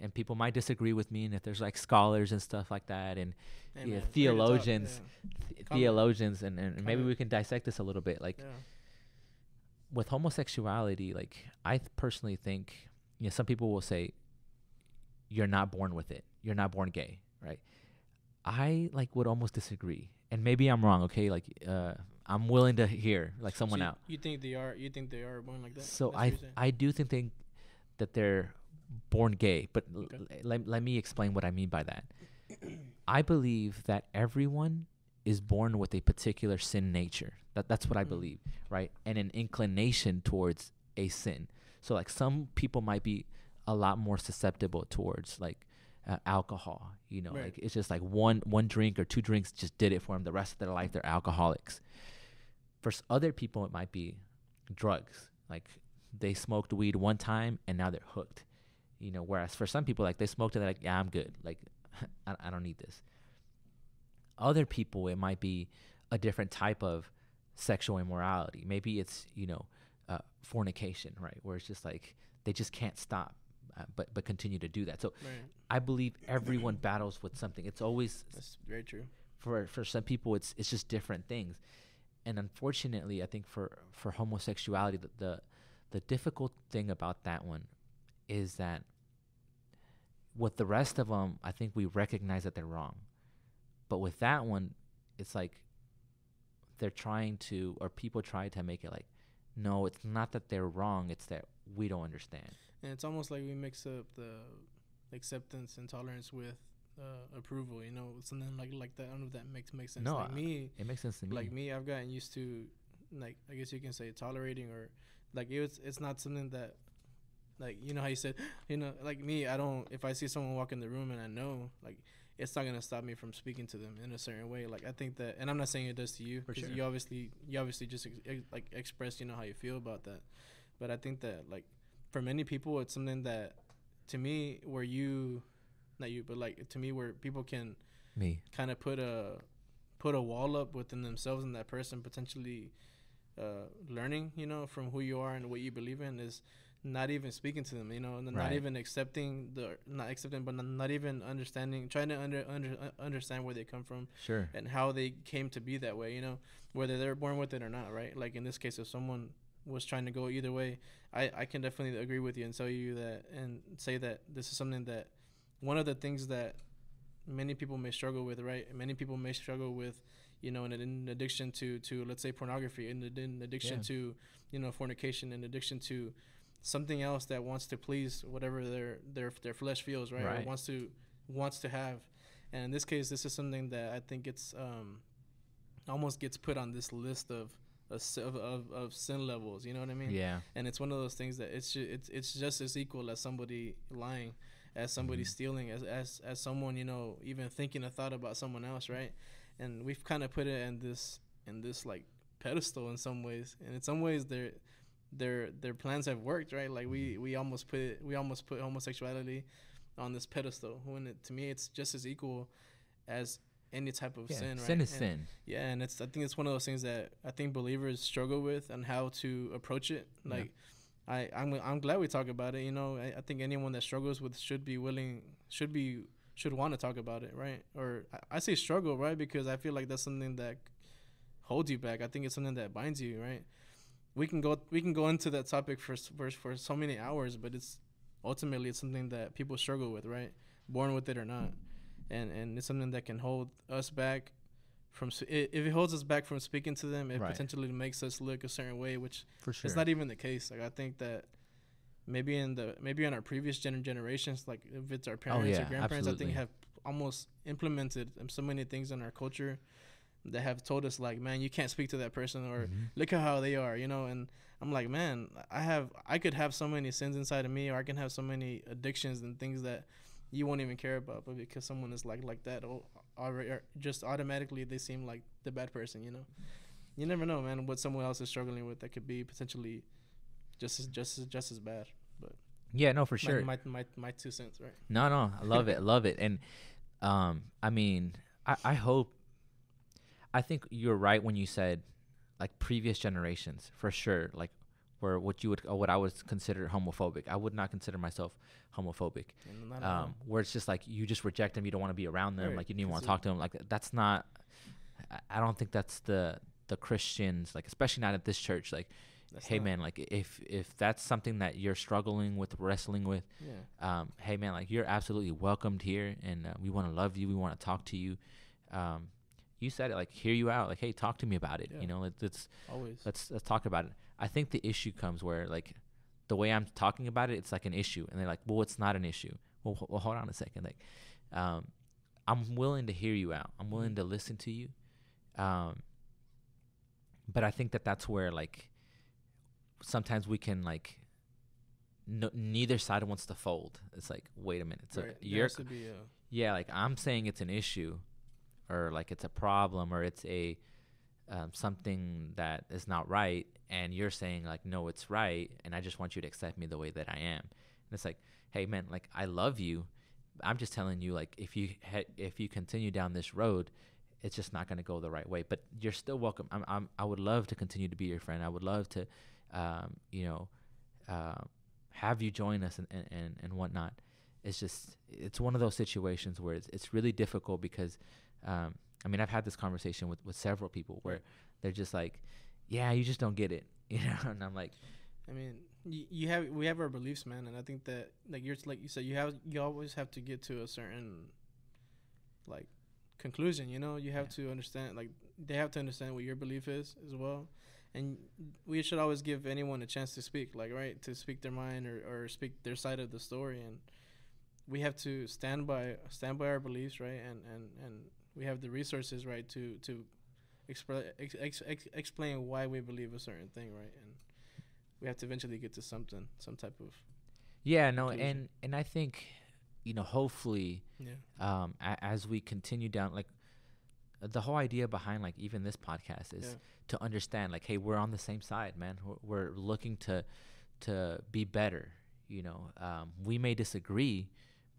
and people might disagree with me and if there's like scholars and stuff like that and Yeah, to talk, theologians, th- theologians and, and maybe we can dissect this a little bit like Yeah. yeah. with homosexuality like I th- personally think you know some people will say you're not born with it. You're not born gay right? I like would almost disagree and maybe I'm wrong okay? Like uh I'm willing to hear like someone So you- out You think they are? You think they are born like that? so That's I you're th- saying? I do think they, that they're born gay, but Okay. l- let let me explain what I mean by that. I believe that everyone is born with a particular sin nature. That that's what I Mm. believe, right? And an inclination towards a sin. So like some people might be a lot more susceptible towards like uh, alcohol. You know, Right. like it's just like one one drink or two drinks just did it for them. The rest of their life they're alcoholics. For other people, it might be drugs. Like they smoked weed one time and now they're hooked. You know, whereas for some people, like they smoked it, they're like, yeah, I'm good. Like, I, I don't need this. Other people, it might be a different type of sexual immorality. Maybe it's you know, uh, fornication, right? Where it's just like they just can't stop, uh, but but continue to do that. So Right. I believe everyone battles with something. It's always That's very true. for for some people it's it's just different things and unfortunately i think for for homosexuality the the, the difficult thing about that one is that with the rest of them i think we recognize that they're wrong. But with that one it's like they're trying to or people try to make it like no it's not that they're wrong it's that we don't understand. And it's almost like we mix up the acceptance and tolerance with uh, approval. You know, something like like that. I don't know if that makes makes sense. No, like I- me, it makes sense to me like me, I've gotten used to, like I guess you can say tolerating or, like it was. It's not something that, like you know how you said, you know, like me, I don't. If I see someone walk in the room and I know, like, it's not gonna stop me from speaking to them in a certain way. Like I think that, and I'm not saying it does to you, For 'cause sure. you obviously, you obviously just ex- ex- like express, you know, how you feel about that. But I think that like for many people, it's something that, to me, where you, not you, but like to me, where people can me kind of put a put a wall up within themselves and that person potentially uh, learning, you know, from who you are and what you believe in is not even speaking to them, you know, and Right. not even accepting the not accepting, but not, even understanding, trying to under, under uh, understand where they come from sure and how they came to be that way, you know, whether they're born with it or not, right? Like in this case, if someone was trying to go either way, I, I can definitely agree with you and tell you that and say that this is something that one of the things that many people may struggle with, right? Many people may struggle with, you know, an, in addiction to, to let's say pornography, in, an addiction Yeah. to, you know, fornication, in addiction to something else that wants to please whatever their their their flesh feels, right? Right. Or wants to wants to have. And in this case, this is something that I think it's um, almost gets put on this list of of, of, of sin levels. You know what I mean? Yeah. And it's one of those things that it's ju- it's it's just as equal as somebody lying, as somebody Mhm. stealing, as as as someone you know even thinking a thought about someone else, right? And we've kind of put it in this in this like pedestal in some ways, and in some ways their their their plans have worked, right? Like we we almost put it, we almost put homosexuality on this pedestal when it, to me it's just as equal as any type of yeah. sin, right? Sin is And- sin. yeah, and it's I think it's one of those things that I think believers struggle with and how to approach it. Yeah. I I'm I'm glad we talk about it. You know, I, I think anyone that struggles with should be willing should be should want to talk about it, right? Or I, I say struggle, right? Because I feel like that's something that holds you back. I think it's something that binds you, right? We can go we can go into that topic for for for so many hours, but it's ultimately it's something that people struggle with, right? Born with it or not, and and it's something that can hold us back from if it holds us back from speaking to them, it Right. potentially makes us look a certain way, which For sure. it's not even the case. Like I think that maybe in the maybe in our previous gener- generations, like if it's our parents Oh, yeah, or grandparents, I think have almost implemented um, so many things in our culture that have told us like, man, you can't speak to that person or Mhm. look at how they are, you know. And I'm like, man, I have I could have so many sins inside of me, or I can have so many addictions and things that you won't even care about, but because someone is like like that, or, or just automatically they seem like the bad person, you know. You never know, man, what someone else is struggling with that could be potentially just as just as just as bad. But yeah, no, for My- sure. My, my, my, two cents, right? No, no, I love it, love it, and um, I mean, I, I hope, I think you're right when you said, like previous generations, for sure, like were what you would, or what I would consider homophobic. I would not consider myself homophobic. And not at all. Um, where it's just like you just reject them, you don't want to be around them, Right, like you don't even want to talk to them. Like that's not. I- don't think that's the the Christians, like especially not at this church. Like, That's hey man, like if if that's something that you're struggling with, wrestling with Yeah. um, hey man, like you're absolutely welcomed here, and uh, we want to love you. We want to talk to you. Um, you said it, like hear you out, like hey, talk to me about it. Yeah. You know, let, let's Always. let's let's talk about it. I think the issue comes where like the way I'm talking about it, it's like an issue, and they're like, well, it's not an issue. Well, well hold on a second, like, um, I'm willing to hear you out. I'm willing to listen to you. Um, but I think that that's where like sometimes we can like no, neither side wants to fold. It's like, wait a minute. So right. You're has to be a, yeah, like I'm saying it's an issue, or like it's a problem, or it's a um, something that is not right, and you're saying like no, it's right, and I just want you to accept me the way that I am. And it's like, hey man, like I love you. I'm just telling you, like if you he- if you continue down this road, it's just not going to go the right way. But you're still welcome. I'm, I'm I would love to continue to be your friend. I would love to, um, you know, uh, have you join us and, and, and, and whatnot. It's just it's one of those situations where it's it's really difficult because, um, I mean I've had this conversation with with several people where they're just like, yeah, you just don't get it, you know, and I'm like, I mean, you, you have we have our beliefs, man, and I think that like you're like you said, you have you always have to get to a certain like conclusion. You know, you have to understand like they have to understand what your belief is as well, and we should always give anyone a chance to speak, like right, to speak their mind or or speak their side of the story, and we have to stand by stand by our beliefs, right, and and and we have the resources, right, to to expre- ex- ex- ex- explain why we believe a certain thing, right, and we have to eventually get to something, some type of yeah, no, Conclusion. and and I think, you know, hopefully, yeah, um, a- as we continue down, like the whole idea behind like even this podcast is yeah, to understand like hey we're on the same side man. We're, we're looking to to be better you know? Um, we may disagree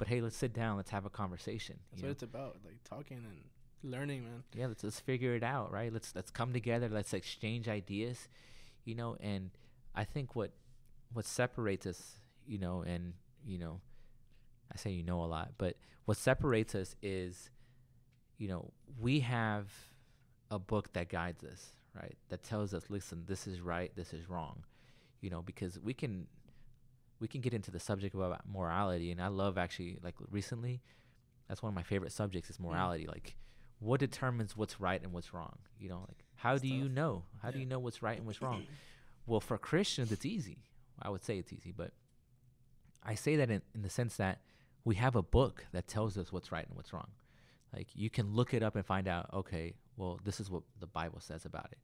but hey let's sit down let's have a conversation that's what know? it's about, like talking and learning, man. yeah let's let's figure it out right let's let's come together let's exchange ideas you know and i think what what separates us you know and you know i say you know a lot but what separates us is you know we have a book that guides us right that tells us listen this is right this is wrong you know because we can we can get into the subject about morality and i love actually like recently that's one of my favorite subjects is morality like what determines what's right and what's wrong you know like how do you know? How do you know what's right and what's wrong? Well for christians it's easy. I would say it's easy but i say that in, in the sense that we have a book that tells us what's right and what's wrong. Like you can look it up and find out okay well this is what the bible says about it.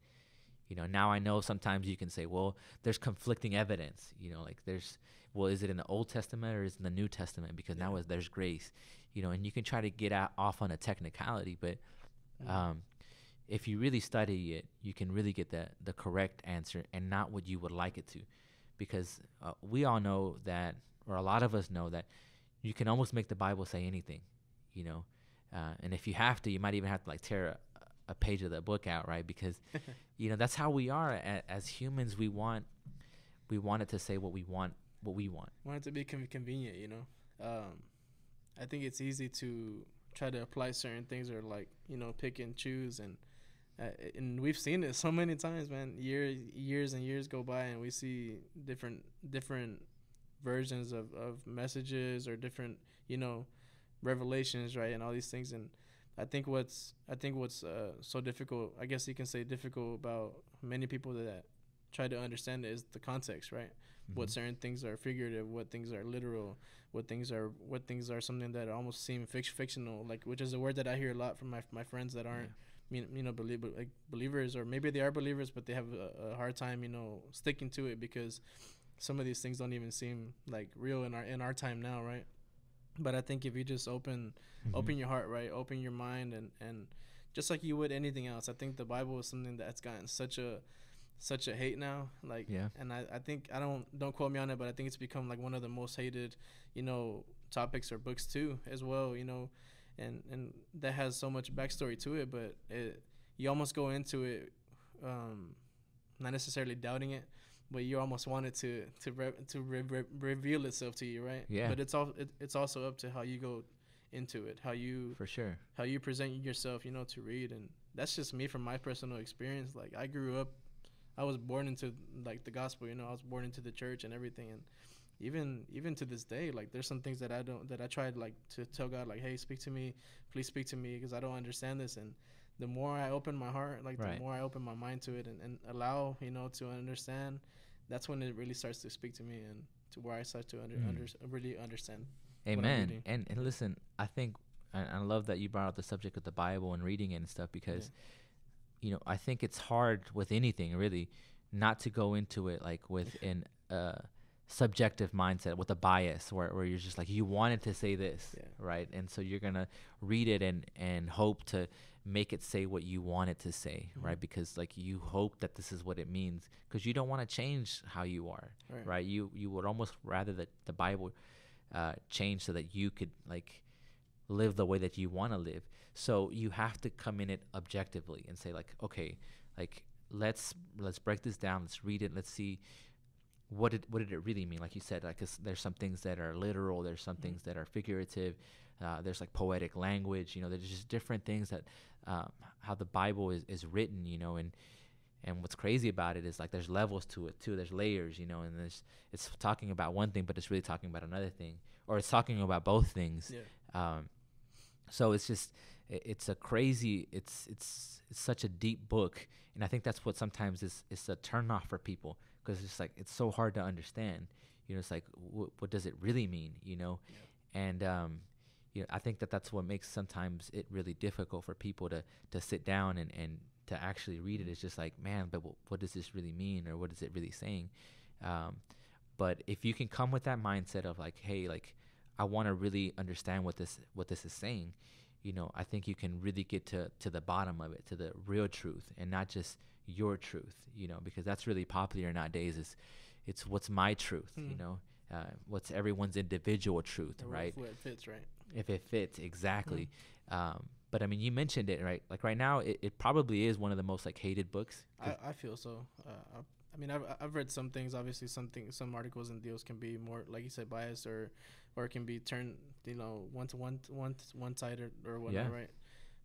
You know, now I know sometimes you can say, well, there's conflicting evidence. You know, like there's, well, is it in the Old Testament or is it in the New Testament? Because now Yeah. is there's grace. You know, and you can try to get out, off on a technicality, but Mhm. um, if you really study it, you can really get the the correct answer and not what you would like it to, because uh, we all know that, or a lot of us know that, you can almost make the Bible say anything, you know, uh, and if you have to, you might even have to like tear a, a page of the book out, right? Because you know that's how we are a, as humans. We want we want it to say what we want, what we want. want it to be con- convenient, you know. Um, I think it's easy to try to apply certain things or like you know pick and choose and uh, and we've seen it so many times, man. Years years and years go by and we see different different versions of of messages or different you know revelations, right, and all these things and. I think what's I think what's uh, so difficult, I guess you can say difficult about many people that try to understand it is the context, right? What Mhm. certain things are figurative, what things are literal, what things are what things are something that almost seem fic- fictional, like which is a word that I hear a lot from my my friends that aren't you you know believe like believers or maybe they are believers but they have a, a hard time you know sticking to it because some of these things don't even seem like real in our in our time now, right? But I think if you just open Mhm. open your heart, right? Open your mind and and just like you would anything else. I think the Bible is something that's gotten such a such a hate now. Like Yeah. and I, I think I don't don't quote me on it, but I think it's become like one of the most hated, you know, topics or books too as well, you know. And and that has so much backstory to it, but it you almost go into it um not necessarily doubting it, but you almost want it to to re- to re- re- reveal itself to you, right? Yeah. But it's all it, it's also up to how you go into it, how you for sure. how you present yourself, you know, to read, and that's just me from my personal experience. Like I grew up, I was born into like the gospel, you know, I was born into the church and everything, and even even to this day, like there's some things that I don't that I tried like to tell God, like, hey, speak to me, please speak to me, because I don't understand this, and the more I open my heart, like Right. the more I open my mind to it, and, and allow, you know, to understand, that's when it really starts to speak to me, and to where I start to under, Mm. under really understand. Amen. And and listen, I think I, I love that you brought up the subject of the Bible and reading it and stuff because, you know, I think it's hard with anything really, not to go into it like with an uh, subjective mindset with a bias where, where you're just like you wanted to say this Yeah. right and so you're gonna read it and and hope to make it say what you want it to say Mhm. right because like you hope that this is what it means because you don't want to change how you are Right. right you you would almost rather that the bible uh, change so that you could like live the way that you want to live so you have to come in it objectively and say like okay like let's let's break this down. Let's read it. Let's see what did what did it really mean? Like you said like there's some things that are literal. There's some Mhm. things that are figurative. Uh, there's like poetic language. You know there's just different things that um, how the bible is, is written you know and and what's crazy about it is like there's levels to it too. There's layers you know and there's it's talking about one thing but it's really talking about another thing or it's talking about both things. Yeah. um, so it's just it's a crazy it's it's it's such a deep book. And i think that's what sometimes is is a turn off for people because it's like it's so hard to understand. You know it's like wh- what does it really mean you know? And um you know i think that that's what makes sometimes it really difficult for people to to sit down and and to actually read it. It's just like man but wh- what does this really mean or what is it really saying? Um but if you can come with that mindset of like hey like i want to really understand what this what this is saying you know i think you can really get to to the bottom of it to the real truth and not just your truth you know because that's really popular nowadays is it's what's my truth you Hmm. know uh, what's everyone's individual truth right Where it fits, right? if it fits exactly um but i mean you mentioned it right like right now it, it probably is one of the most like hated books. I, I feel so. Uh, I, I mean, I've I've read some things. Obviously, some things, some articles and deals can be more, like you said, biased or, or it can be turned, you know, one to one, one one side or, whatnot, Yeah. right?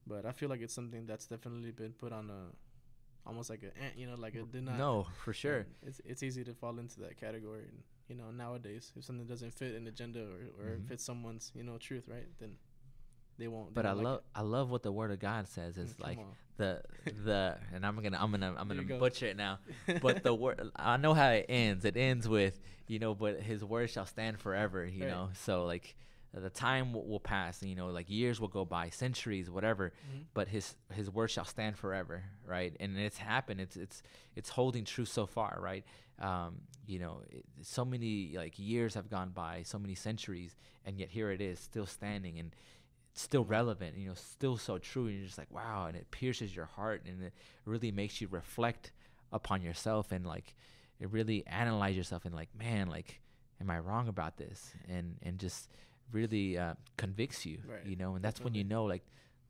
But I feel like it's something that's definitely been put on a, almost like a, you know, like a do not. no for sure It's it's easy to fall into that category, and you know, nowadays, if something doesn't fit an agenda or or Mhm. fits someone's, you know, truth, right? Then they won't. they but i won't like love it. i love what the word of god says Mm, it's come like on. the the and i'm gonna i'm gonna i'm gonna butcher it now but the word i know how it ends it ends with you know but his word shall stand forever you Right. know so like the time will, will pass. You know, like years will go by, centuries, whatever. Mhm. But his his word shall stand forever, right? And it's happened. It's it's it's holding true so far, right? Um, you know, it, so many like years have gone by, so many centuries, and yet here it is, still standing and still relevant. You know, still so true. And you're just like, wow, and it pierces your heart, and it really makes you reflect upon yourself and like it really analyze yourself and like, man, like, am I wrong about this? And and just really uh, convicts you, Right. you know. And that's when you know, like,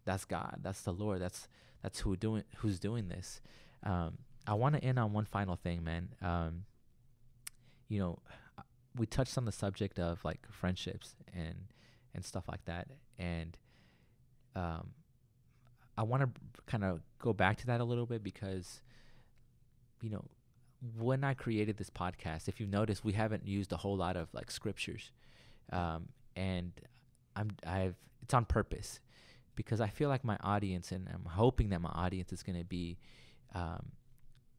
that's God, that's the Lord, that's that's who doing who's doing this. Um, I want to end on one final thing, man. Um, you know, we touched on the subject of like friendships and and stuff like that, and um, I want to kind of go back to that a little bit because, you know, when I created this podcast, if you notice, we haven't used a whole lot of like scriptures, um, and I'm I've it's on purpose because I feel like my audience, and I'm hoping that my audience is going to be um,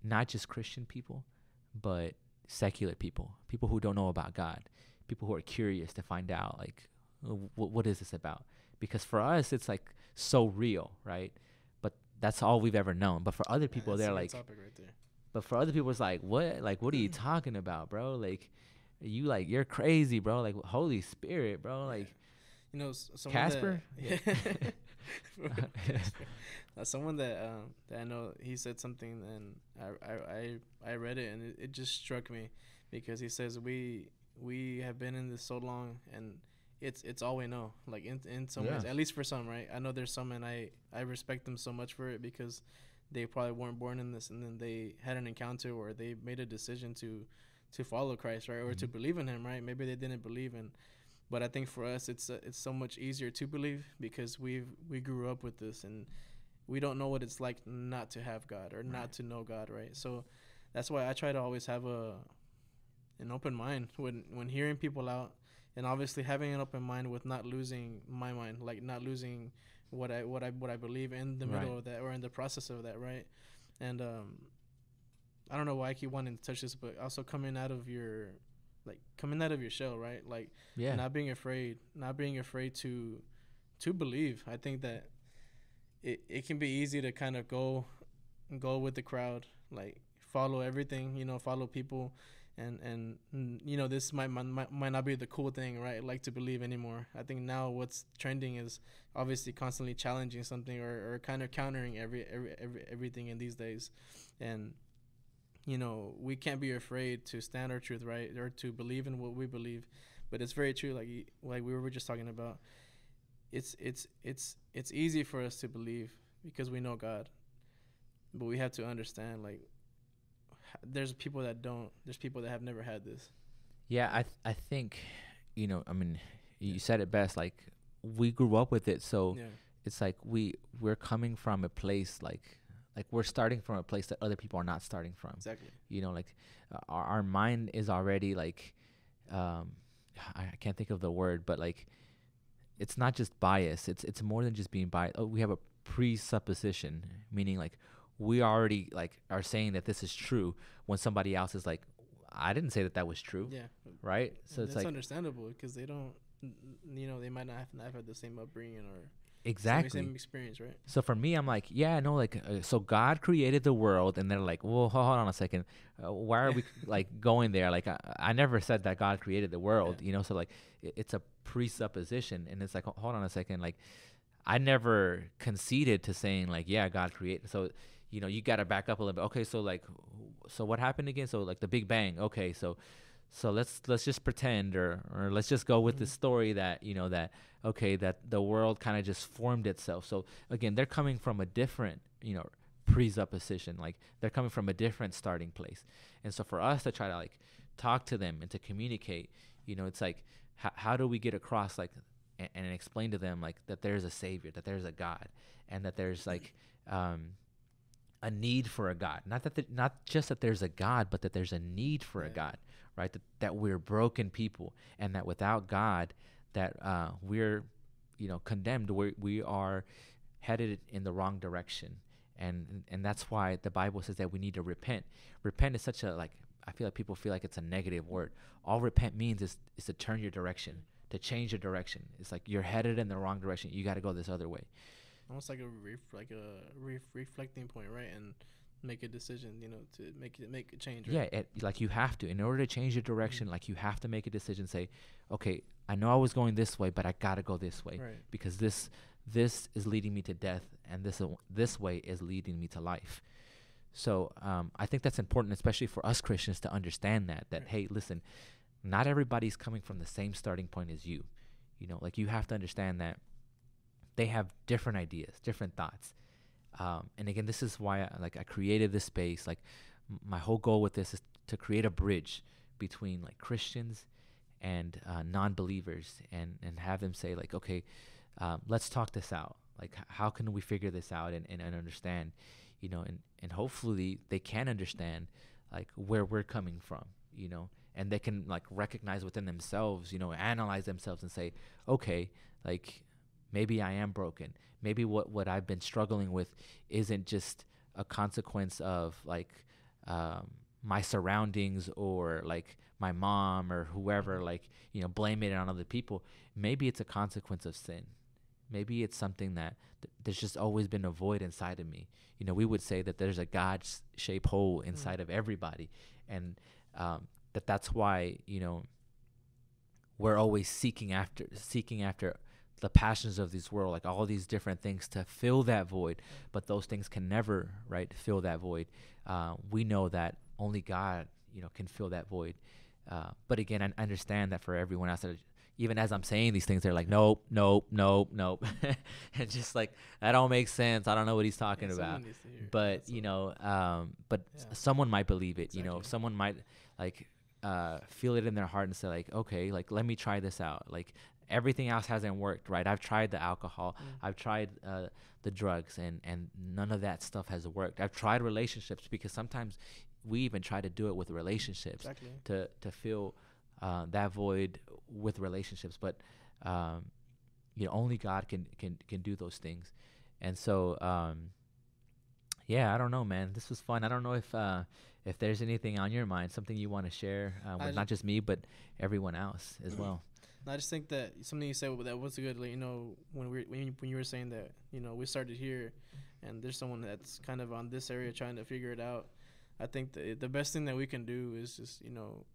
not just Christian people, but secular people, people who don't know about God, people who are curious to find out like what what is this about? Because for us, it's like so real, right? But that's all we've ever known. But for other people, a they're like, topic right there. but for other people, it's like, what? Like, what are you talking about, bro? Like, you like you're crazy, bro. Like, Holy Spirit, bro. Like, You know, Casper? That, yeah. Uh, someone that um, that I know, he said something, and I I I, I read it, and it, it just struck me because he says we we have been in this so long, and it's it's all we know. Like in in some ways, at least for some, right? I know there's some, and I I respect them so much for it because they probably weren't born in this, and then they had an encounter or they made a decision to to follow Christ, right, or to Mhm. believe in Him, right? Maybe they didn't believe in but I think for us it's uh, it's so much easier to believe because we've we grew up with this and we don't know what it's like not to have God or not Right. to know God, right? So that's why I try to always have a an open mind when when hearing people out and obviously having an open mind with not losing my mind, like not losing what I what I what I believe in the middle Right. of that or in the process of that, right? And um I don't know why I keep wanting to touch this, but also coming out of your like coming out of your shell, right? Like yeah, not being afraid not being afraid to to believe i think that it, it can be easy to kind of go go with the crowd like follow everything you know follow people and and mm, you know this might, might might not be the cool thing right like to believe anymore. I think now what's trending is obviously constantly challenging something or, or kind of countering every, every every everything in these days. And you know we can't be afraid to stand our truth right or to believe in what we believe. But it's very true like like we were just talking about. It's it's it's it's easy for us to believe because we know god. But we have to understand like there's people that don't there's people that have never had this yeah. I th- I think, you know, I mean, you said it best. Like, we grew up with it, so yeah it's like we we're coming from a place like like we're starting from a place that other people are not starting from. exactly you know like uh, our, our mind is already like um I, I can't think of the word but like it's not just bias it's it's more than just being biased oh we have a presupposition meaning like we already like are saying that this is true when somebody else is like i didn't say that that was true yeah right so so it's that's like understandable because they don't you know they might not have, not have had the same upbringing or exactly same, experience right So for me, I'm like, yeah, no, like, uh, so God created the world, and they're like, well, hold on a second, uh, why are we like going there? Like, I, I never said that God created the world, Yeah. you know. So like, it, it's a presupposition, and it's like, hold on a second, like, I never conceded to saying like, yeah, God created. So you know, you got to back up a little bit. Okay, so like, so what happened again? So like the Big Bang. Okay, so so let's let's just pretend or or let's just go with the Mhm. story that you know that okay that the world kind of just formed itself so again they're coming from a different you know presupposition like they're coming from a different starting place and so for us to try to like talk to them and to communicate you know it's like h- how do we get across like and, and explain to them like that there's a savior that there's a god and that there's like um a need for a god. Not that the, not just that there's a god but that there's a need for a god right? That, that we're broken people and that without god that uh, we're you know condemned. We we are headed in the wrong direction. And and that's why the bible says that we need to repent. Repent is such a like i feel like people feel like it's a negative word. All repent means is is to turn your direction to change your direction. It's like you're headed in the wrong direction. You got to go this other way. Almost like a ref- like a ref- reflecting point, right? And make a decision, you know, to make it make a change. Right? Yeah, it, like you have to. In order to change your direction, like you have to make a decision. Say, okay, I know I was going this way, but I gotta go this way Right. because this this is leading me to death, and this o- this way is leading me to life. So um, I think that's important, especially for us Christians, to understand that that Right. hey, listen, not everybody's coming from the same starting point as you. You know, like you have to understand that they have different ideas, different thoughts. Um, and again, this is why I, like I created this space. Like m- my whole goal with this is to create a bridge between like Christians and uh, non-believers, and and have them say like, okay, um, let's talk this out. Like, h- how can we figure this out and, and, and understand, you know, and and hopefully they can understand like where we're coming from, you know, and they can like recognize within themselves, you know, analyze themselves and say, okay, like maybe I am broken. Maybe what what I've been struggling with isn't just a consequence of like um, my surroundings or like my mom or whoever like you know blaming it on other people. Maybe it's a consequence of sin. Maybe it's something that th- there's just always been a void inside of me. You know we would say that there's a god shaped hole inside of everybody. And um, that that's why you know we're always seeking after seeking after the passions of this world like all these different things to fill that void but those things can never right fill that void. Uh, we know that only god you know can fill that void. Uh, but again i understand that for everyone else that even as i'm saying these things they're like nope nope nope nope. And just like that don't make sense. I don't know what he's talking Yeah, about. someone needs to hear it. but That's you know um but Yeah. someone might believe it you know? Someone might like uh feel it in their heart and say like okay like let me try this out. Like everything else hasn't worked right i've tried the alcohol Mm. i've tried uh the drugs and and none of that stuff has worked i've tried relationships because sometimes we even try to do it with relationships exactly. to to fill uh, that void with relationships. But um, you know, only God can can can do those things. And so, um, yeah, I don't know, man. This was fun. I don't know if uh, if there's anything on your mind, something you want to share uh, with ju- not just me but everyone else as well. I just think that something you said that was good. Like, you know, when we when you, when you were saying that, you know, we started here, and there's someone that's kind of on this area trying to figure it out. I think the the best thing that we can do is just you know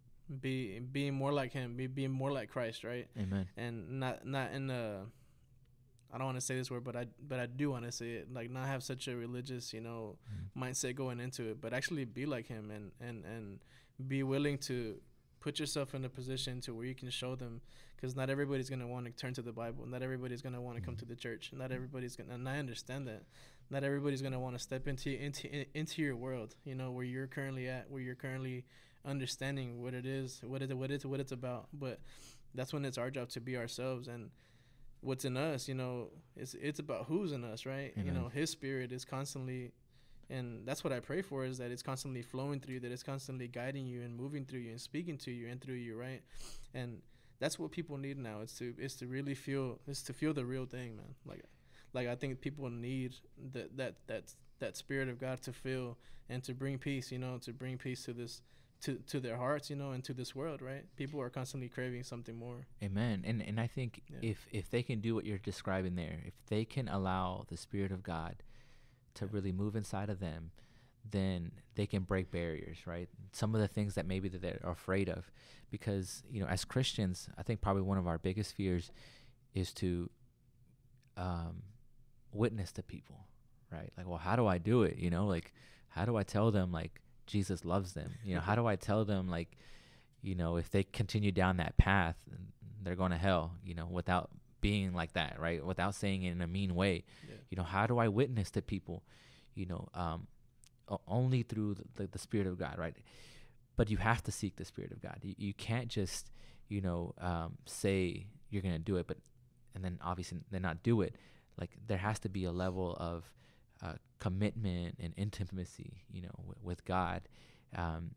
be being more like him, be being more like Christ, right? Amen. And not not in a I don't want to say this word, but I but I do want to say it. Like not have such a religious, you know, mm-hmm. mindset going into it, but actually be like him and and and be willing to put yourself in a position to where you can show them because not everybody's going to want to turn to the bible. Not everybody's going to want to come to mm-hmm. the church. Not everybody's going to and i understand that. Not everybody's going to want to step into into into your world you know where you're currently at where you're currently understanding what it is what it what it's what it's about. But that's when it's our job to be ourselves. And what's in us you know it's it's about who's in us right? You mm-hmm. know his spirit is constantly and that's what I pray for is that it's constantly flowing through you, that it's constantly guiding you and moving through you and speaking to you and through you, right? And that's what people need now. It's to it's to really feel it's to feel the real thing, man. Like like I think people need that that that that spirit of God to feel and to bring peace, you know, to bring peace to this to to their hearts, you know, and to this world, right? People are constantly craving something more. Amen. And and I think Yeah. if if they can do what you're describing there, if they can allow the spirit of God to really move inside of them, then they can break barriers, right? Some of the things that maybe that they're afraid of because, you know, as Christians, I think probably one of our biggest fears is to um witness to people, right? Like, well, how do I do it? You know, like how do I tell them like Jesus loves them? You know, how do I tell them like you know, if they continue down that path, they're going to hell, you know, without being like that, right? Without saying it in a mean way. Yeah. You know, how do I witness to people? You know, um, only through the, the, the Spirit of God, right? But you have to seek the Spirit of God. You, you can't just, you know, um, say you're going to do it, but, and then obviously then not do it. Like, there has to be a level of uh, commitment and intimacy, you know, w- with God. Um,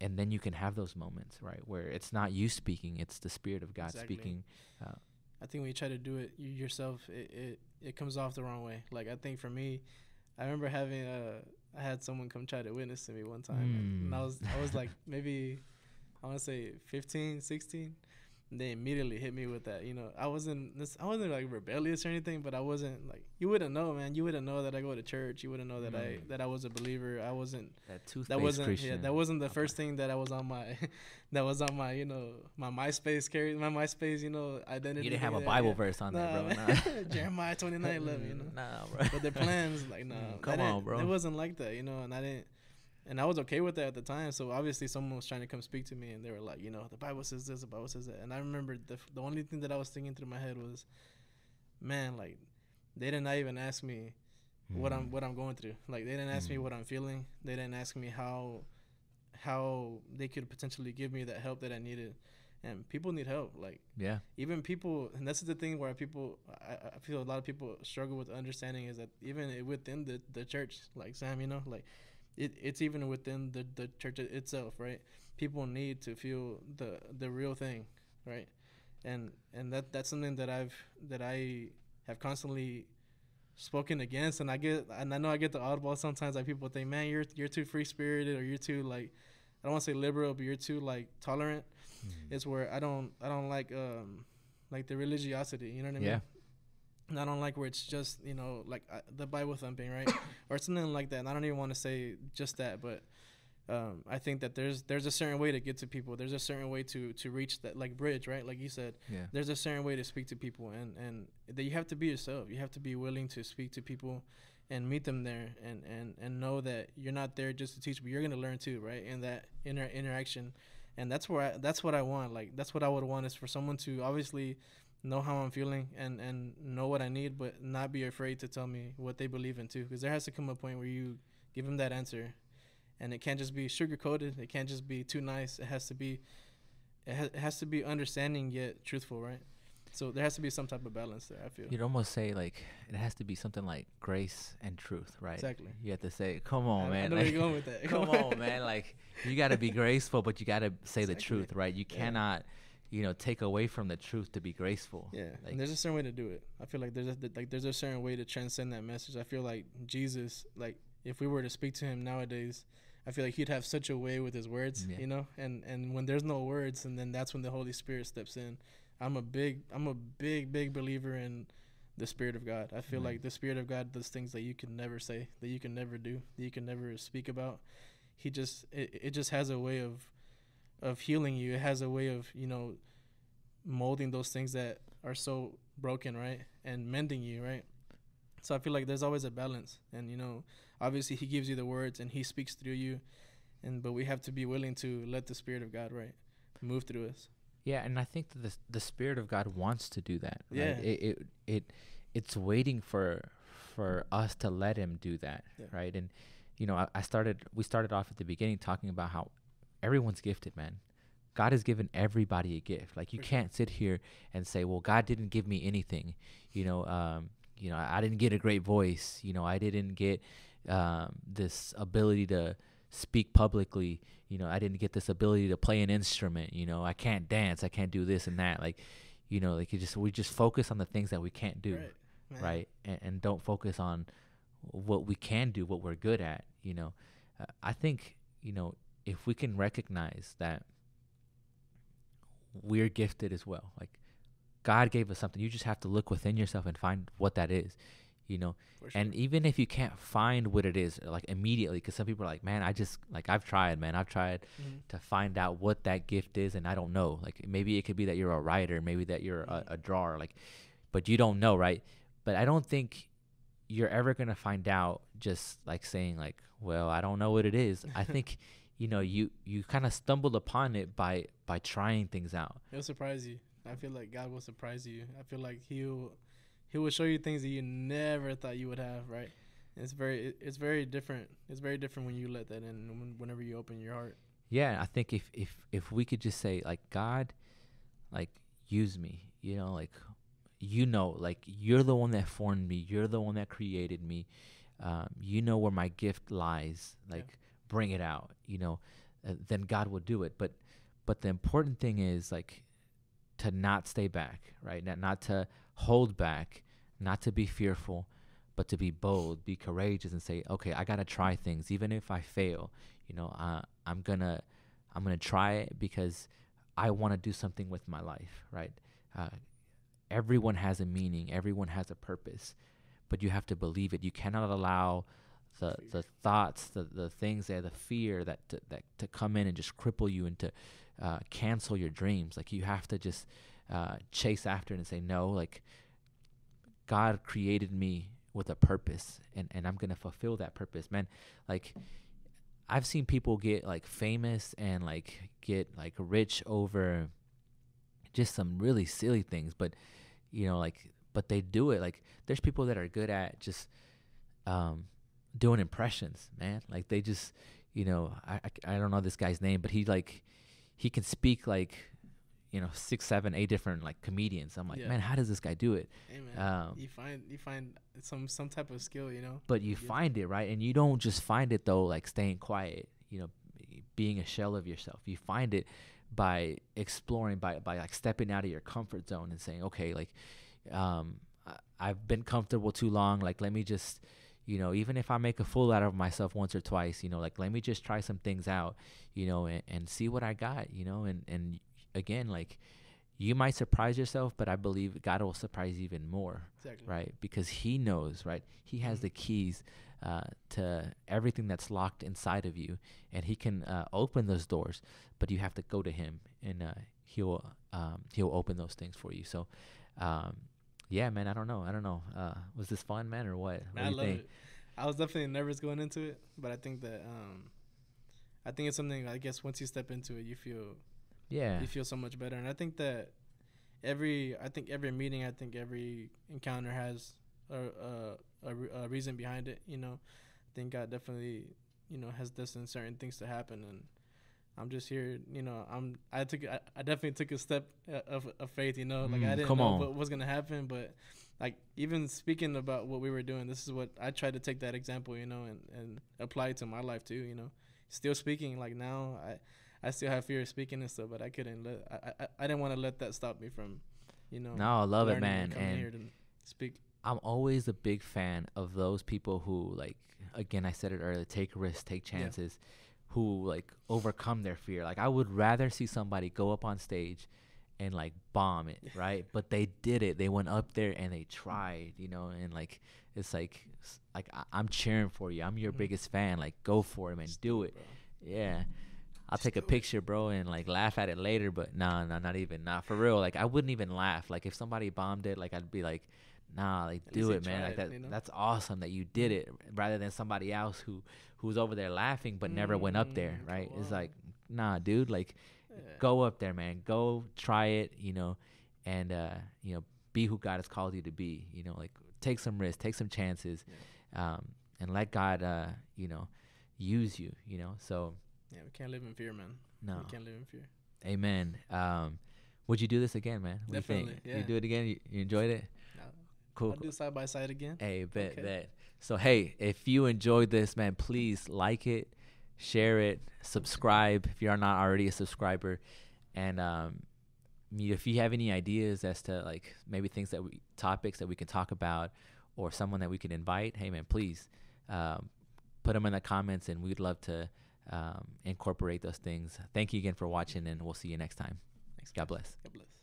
and then you can have those moments, right, where it's not you speaking, it's the Spirit of God Exactly. speaking. Uh, I think when you try to do it you yourself, it, it it comes off the wrong way. Like I think for me, I remember having uh I had someone come try to witness to me one time, and, and I Mm. was I was like maybe I want to say 15, 16, they immediately hit me with that. You know, I wasn't this, I wasn't like rebellious or anything, but I wasn't like you wouldn't know, man. You wouldn't know that I go to church. You wouldn't know that I Mm. that I was a believer. I wasn't. That toothpaste That wasn't. Christian. Yeah, that wasn't the Okay. first thing that I was on my, that was on my you know my MySpace carry my MySpace you know identity. You didn't have a Bible yeah. verse on there, Nah, bro. man. Nah. Jeremiah twenty nine eleven. You know. Nah, bro. But their plans, like, no, that come on, bro. It wasn't like that, you know, and I didn't, and I was okay with that at the time. So obviously, someone was trying to come speak to me, and they were like, you know, the Bible says this, the Bible says that, and I remember the the only thing that I was thinking through my head was, man, like, they did not even ask me what I'm Mm. what I'm going through. Like, they didn't ask me Mm. what I'm feeling. They didn't ask me how how they could potentially give me that help that I needed. And people need help. Like Yeah. even people and that's the thing where people I, I feel a lot of people struggle with understanding is that even within the, the church like sam you know like it, it's even within the, the church itself right people need to feel the the real thing right and and that that's something that i've that i have constantly spoken against and i get and i know i get the oddball sometimes like people think man you're you're too free spirited or you're too like i don't want to say liberal but you're too like tolerant Mm. it's where I don't I don't like um like the religiosity. You know what I mean? Yeah. And I don't like where it's just you know like uh, the Bible thumping, right, or something like that. And I don't even want to say just that, but um, I think that there's there's a certain way to get to people. There's a certain way to to reach that like bridge, right? Like you said, Yeah. there's a certain way to speak to people, and and that you have to be yourself. You have to be willing to speak to people and meet them there, and and and know that you're not there just to teach, but you're gonna learn too, right? In that inter- interaction, and that's where I, that's what I want. Like that's what I would want is for someone to obviously know how I'm feeling and and know what I need, but not be afraid to tell me what they believe in too, because there has to come a point where you give them that answer, and it can't just be sugar coated. It can't just be too nice. It has to be it, ha- it has to be understanding yet truthful, right? So there has to be some type of balance there. I feel You'd almost say like it has to be something like grace and truth, right? exactly. You have to say, "Come on, I, man." I know like, where you're going with that. come on, man. Like you got to be graceful, but you got to say the truth, right? You Yeah. cannot, you know, take away from the truth to be graceful. Yeah, Like- and there's a certain way to do it. I feel like there's a, like there's a certain way to transcend that message. I feel like Jesus, like if we were to speak to him nowadays, I feel like he'd have such a way with his words, Yeah. you know. And and when there's no words, and then that's when the Holy Spirit steps in. I'm a big I'm a big big believer in the Spirit of God. I feel Mhm. like the Spirit of God does things that you can never say, that you can never do, that you can never speak about. He just it, it just has a way of of healing you. It has a way of you know molding those things that are so broken, right? And mending you, right? So I feel like there's always a balance. And you know, obviously he gives you the words and he speaks through you. And but we have to be willing to let the spirit of God, right, move through us. Yeah, and I think that the the spirit of God wants to do that. Right? Yeah. It, it it it's waiting for for us to let him do that, Yeah. right? And you know, I, I started we started off at the beginning talking about how everyone's gifted, man. God has given everybody a gift. Like you can't sit here and say, "Well, God didn't give me anything." You know, um, you know, I, didn't get a great voice. You know, I didn't get um, this ability to speak publicly. You know, I didn't get this ability to play an instrument. You know, I can't dance. I can't do this and that. Like, you know, like you just we just focus on the things that we can't do, Right. right? And, and don't focus on what we can do, what we're good at. You know, uh, I think you know if we can recognize that we're gifted as well, like God gave us something. You just have to look within yourself and find what that is. You know, sure. and even if you can't find what it is, like immediately, because some people are like, man, I just like I've tried, man, I've tried Mhm. to find out what that gift is, and I don't know. Like maybe it could be that you're a writer, maybe that you're a, a drawer, like, but you don't know, right? But I don't think you're ever gonna find out just like saying like, well, I don't know what it is. I think you know you you kind of stumbled upon it by by trying things out. It'll surprise you. I feel like God will surprise you. I feel like He'll He will show you things that you never thought you would have. Right? It's very it's very different. It's very different when you let that in. Whenever you open your heart. Yeah, I think if if if we could just say like God, like use me, you know, like you know, like you're the one that formed me, you're the one that created me, um, you know where my gift lies, Yeah. Bring it out, you know, uh, then God will do it. But but the important thing is like to not stay back, right? Not not to hold back, not to be fearful, but to be bold, be courageous, and say, okay, I gotta try things, even if I fail. You know, uh, I'm gonna I'm gonna try it because I want to do something with my life, right? Uh, everyone has a meaning, everyone has a purpose, but you have to believe it. You cannot allow the Fear. the thoughts, the the things that the fear that to, that to come in and just cripple you and to uh, cancel your dreams. Like you have to just uh, chase after it and say no. Like God created me with a purpose, and and I'm gonna fulfill that purpose, man. Like I've seen people get like famous and like get like rich over just some really silly things, but you know, like but they do it. Like there's people that are good at just um doing impressions, man. Like they just, you know, I, I I don't know this guy's name, but he like he can speak like you know six, seven, eight different like comedians. I'm like, Yeah. man, how does this guy do it? Hey man, Um, you find you find some some type of skill, you know. but you Yeah. find it right and you don't just find it though like staying quiet you know being a shell of yourself you find it by exploring by by like stepping out of your comfort zone and saying okay like um I- i've been comfortable too long like let me just you know even if i make a fool out of myself once or twice you know like let me just try some things out you know and, and see what i got you know and and again like you might surprise yourself but i believe god will surprise you even more Exactly. right? Because he knows, right? He has Mhm. the keys uh, to everything that's locked inside of you, and he can uh, open those doors. But you have to go to him, and uh, he'll um, he'll open those things for you. So, um, yeah, man, I don't know, I don't know. Uh, was this fun, man, or what? What I love think? it. I was definitely nervous going into it, but I think that um, I think it's something. I guess once you step into it, you feel Yeah, you feel so much better. And I think that every I think every meeting, I think every encounter has a a, a, a reason behind it. You know, I think God definitely you know has destined certain things to happen, and I'm just here. You know, I'm I took I, I definitely took a step uh, of of faith. You know, like I Mm, didn't come know on. what was gonna happen, but like even speaking about what we were doing, this is what I tried to take that example. You know, and and apply it to my life too. You know, still speaking like now I. I still have fear of speaking and stuff, but I couldn't let I I, I didn't want to let that stop me from, you know. no, I love it, man, and here to speak. I'm always a big fan of those people who like again I said it earlier, take risks, take Yeah. Who like overcome their fear. Like I would rather see somebody go up on stage and like bomb it, right? But they did it. They went up there and they tried, you know, and like it's like like I- I'm cheering for you. I'm your Mhm. biggest fan. Like go for it, man. Just Do it. bro. Yeah. I'll Just take a it. picture, bro, and like laugh at it later, but nah, nah, not even. Nah, for real. Like I wouldn't even laugh. Like if somebody bombed it, like I'd be like, nah, like At do it, you man. Like that you know? that's awesome that you did it rather than somebody else who who's over there laughing but never went up there, Mm, right? It's like, nah, dude, like Yeah. go up there, man. Go try it, you know, and uh, you know, be who God has called you to be. You know, like take some risks, take some chances, um, and let God, uh, you know, use you. You know, so Yeah, we can't live in fear, man. no, We can't live in fear. Amen. Um, would you do this again, man? What do you Definitely, think? yeah. You do it again? You, you enjoyed it? Cool. I'll do side by side again. Hey, bet, Okay. bet. So, hey, if you enjoyed this, man, please like it, share it, subscribe if you're not already a subscriber, and um, if you have any ideas as to like maybe things that we topics that we can talk about or someone that we can invite, hey, man, please um, put them in the comments, and we'd love to um, incorporate those things. Thank you again for watching, and we'll see you next time. Thanks. God bless. God bless.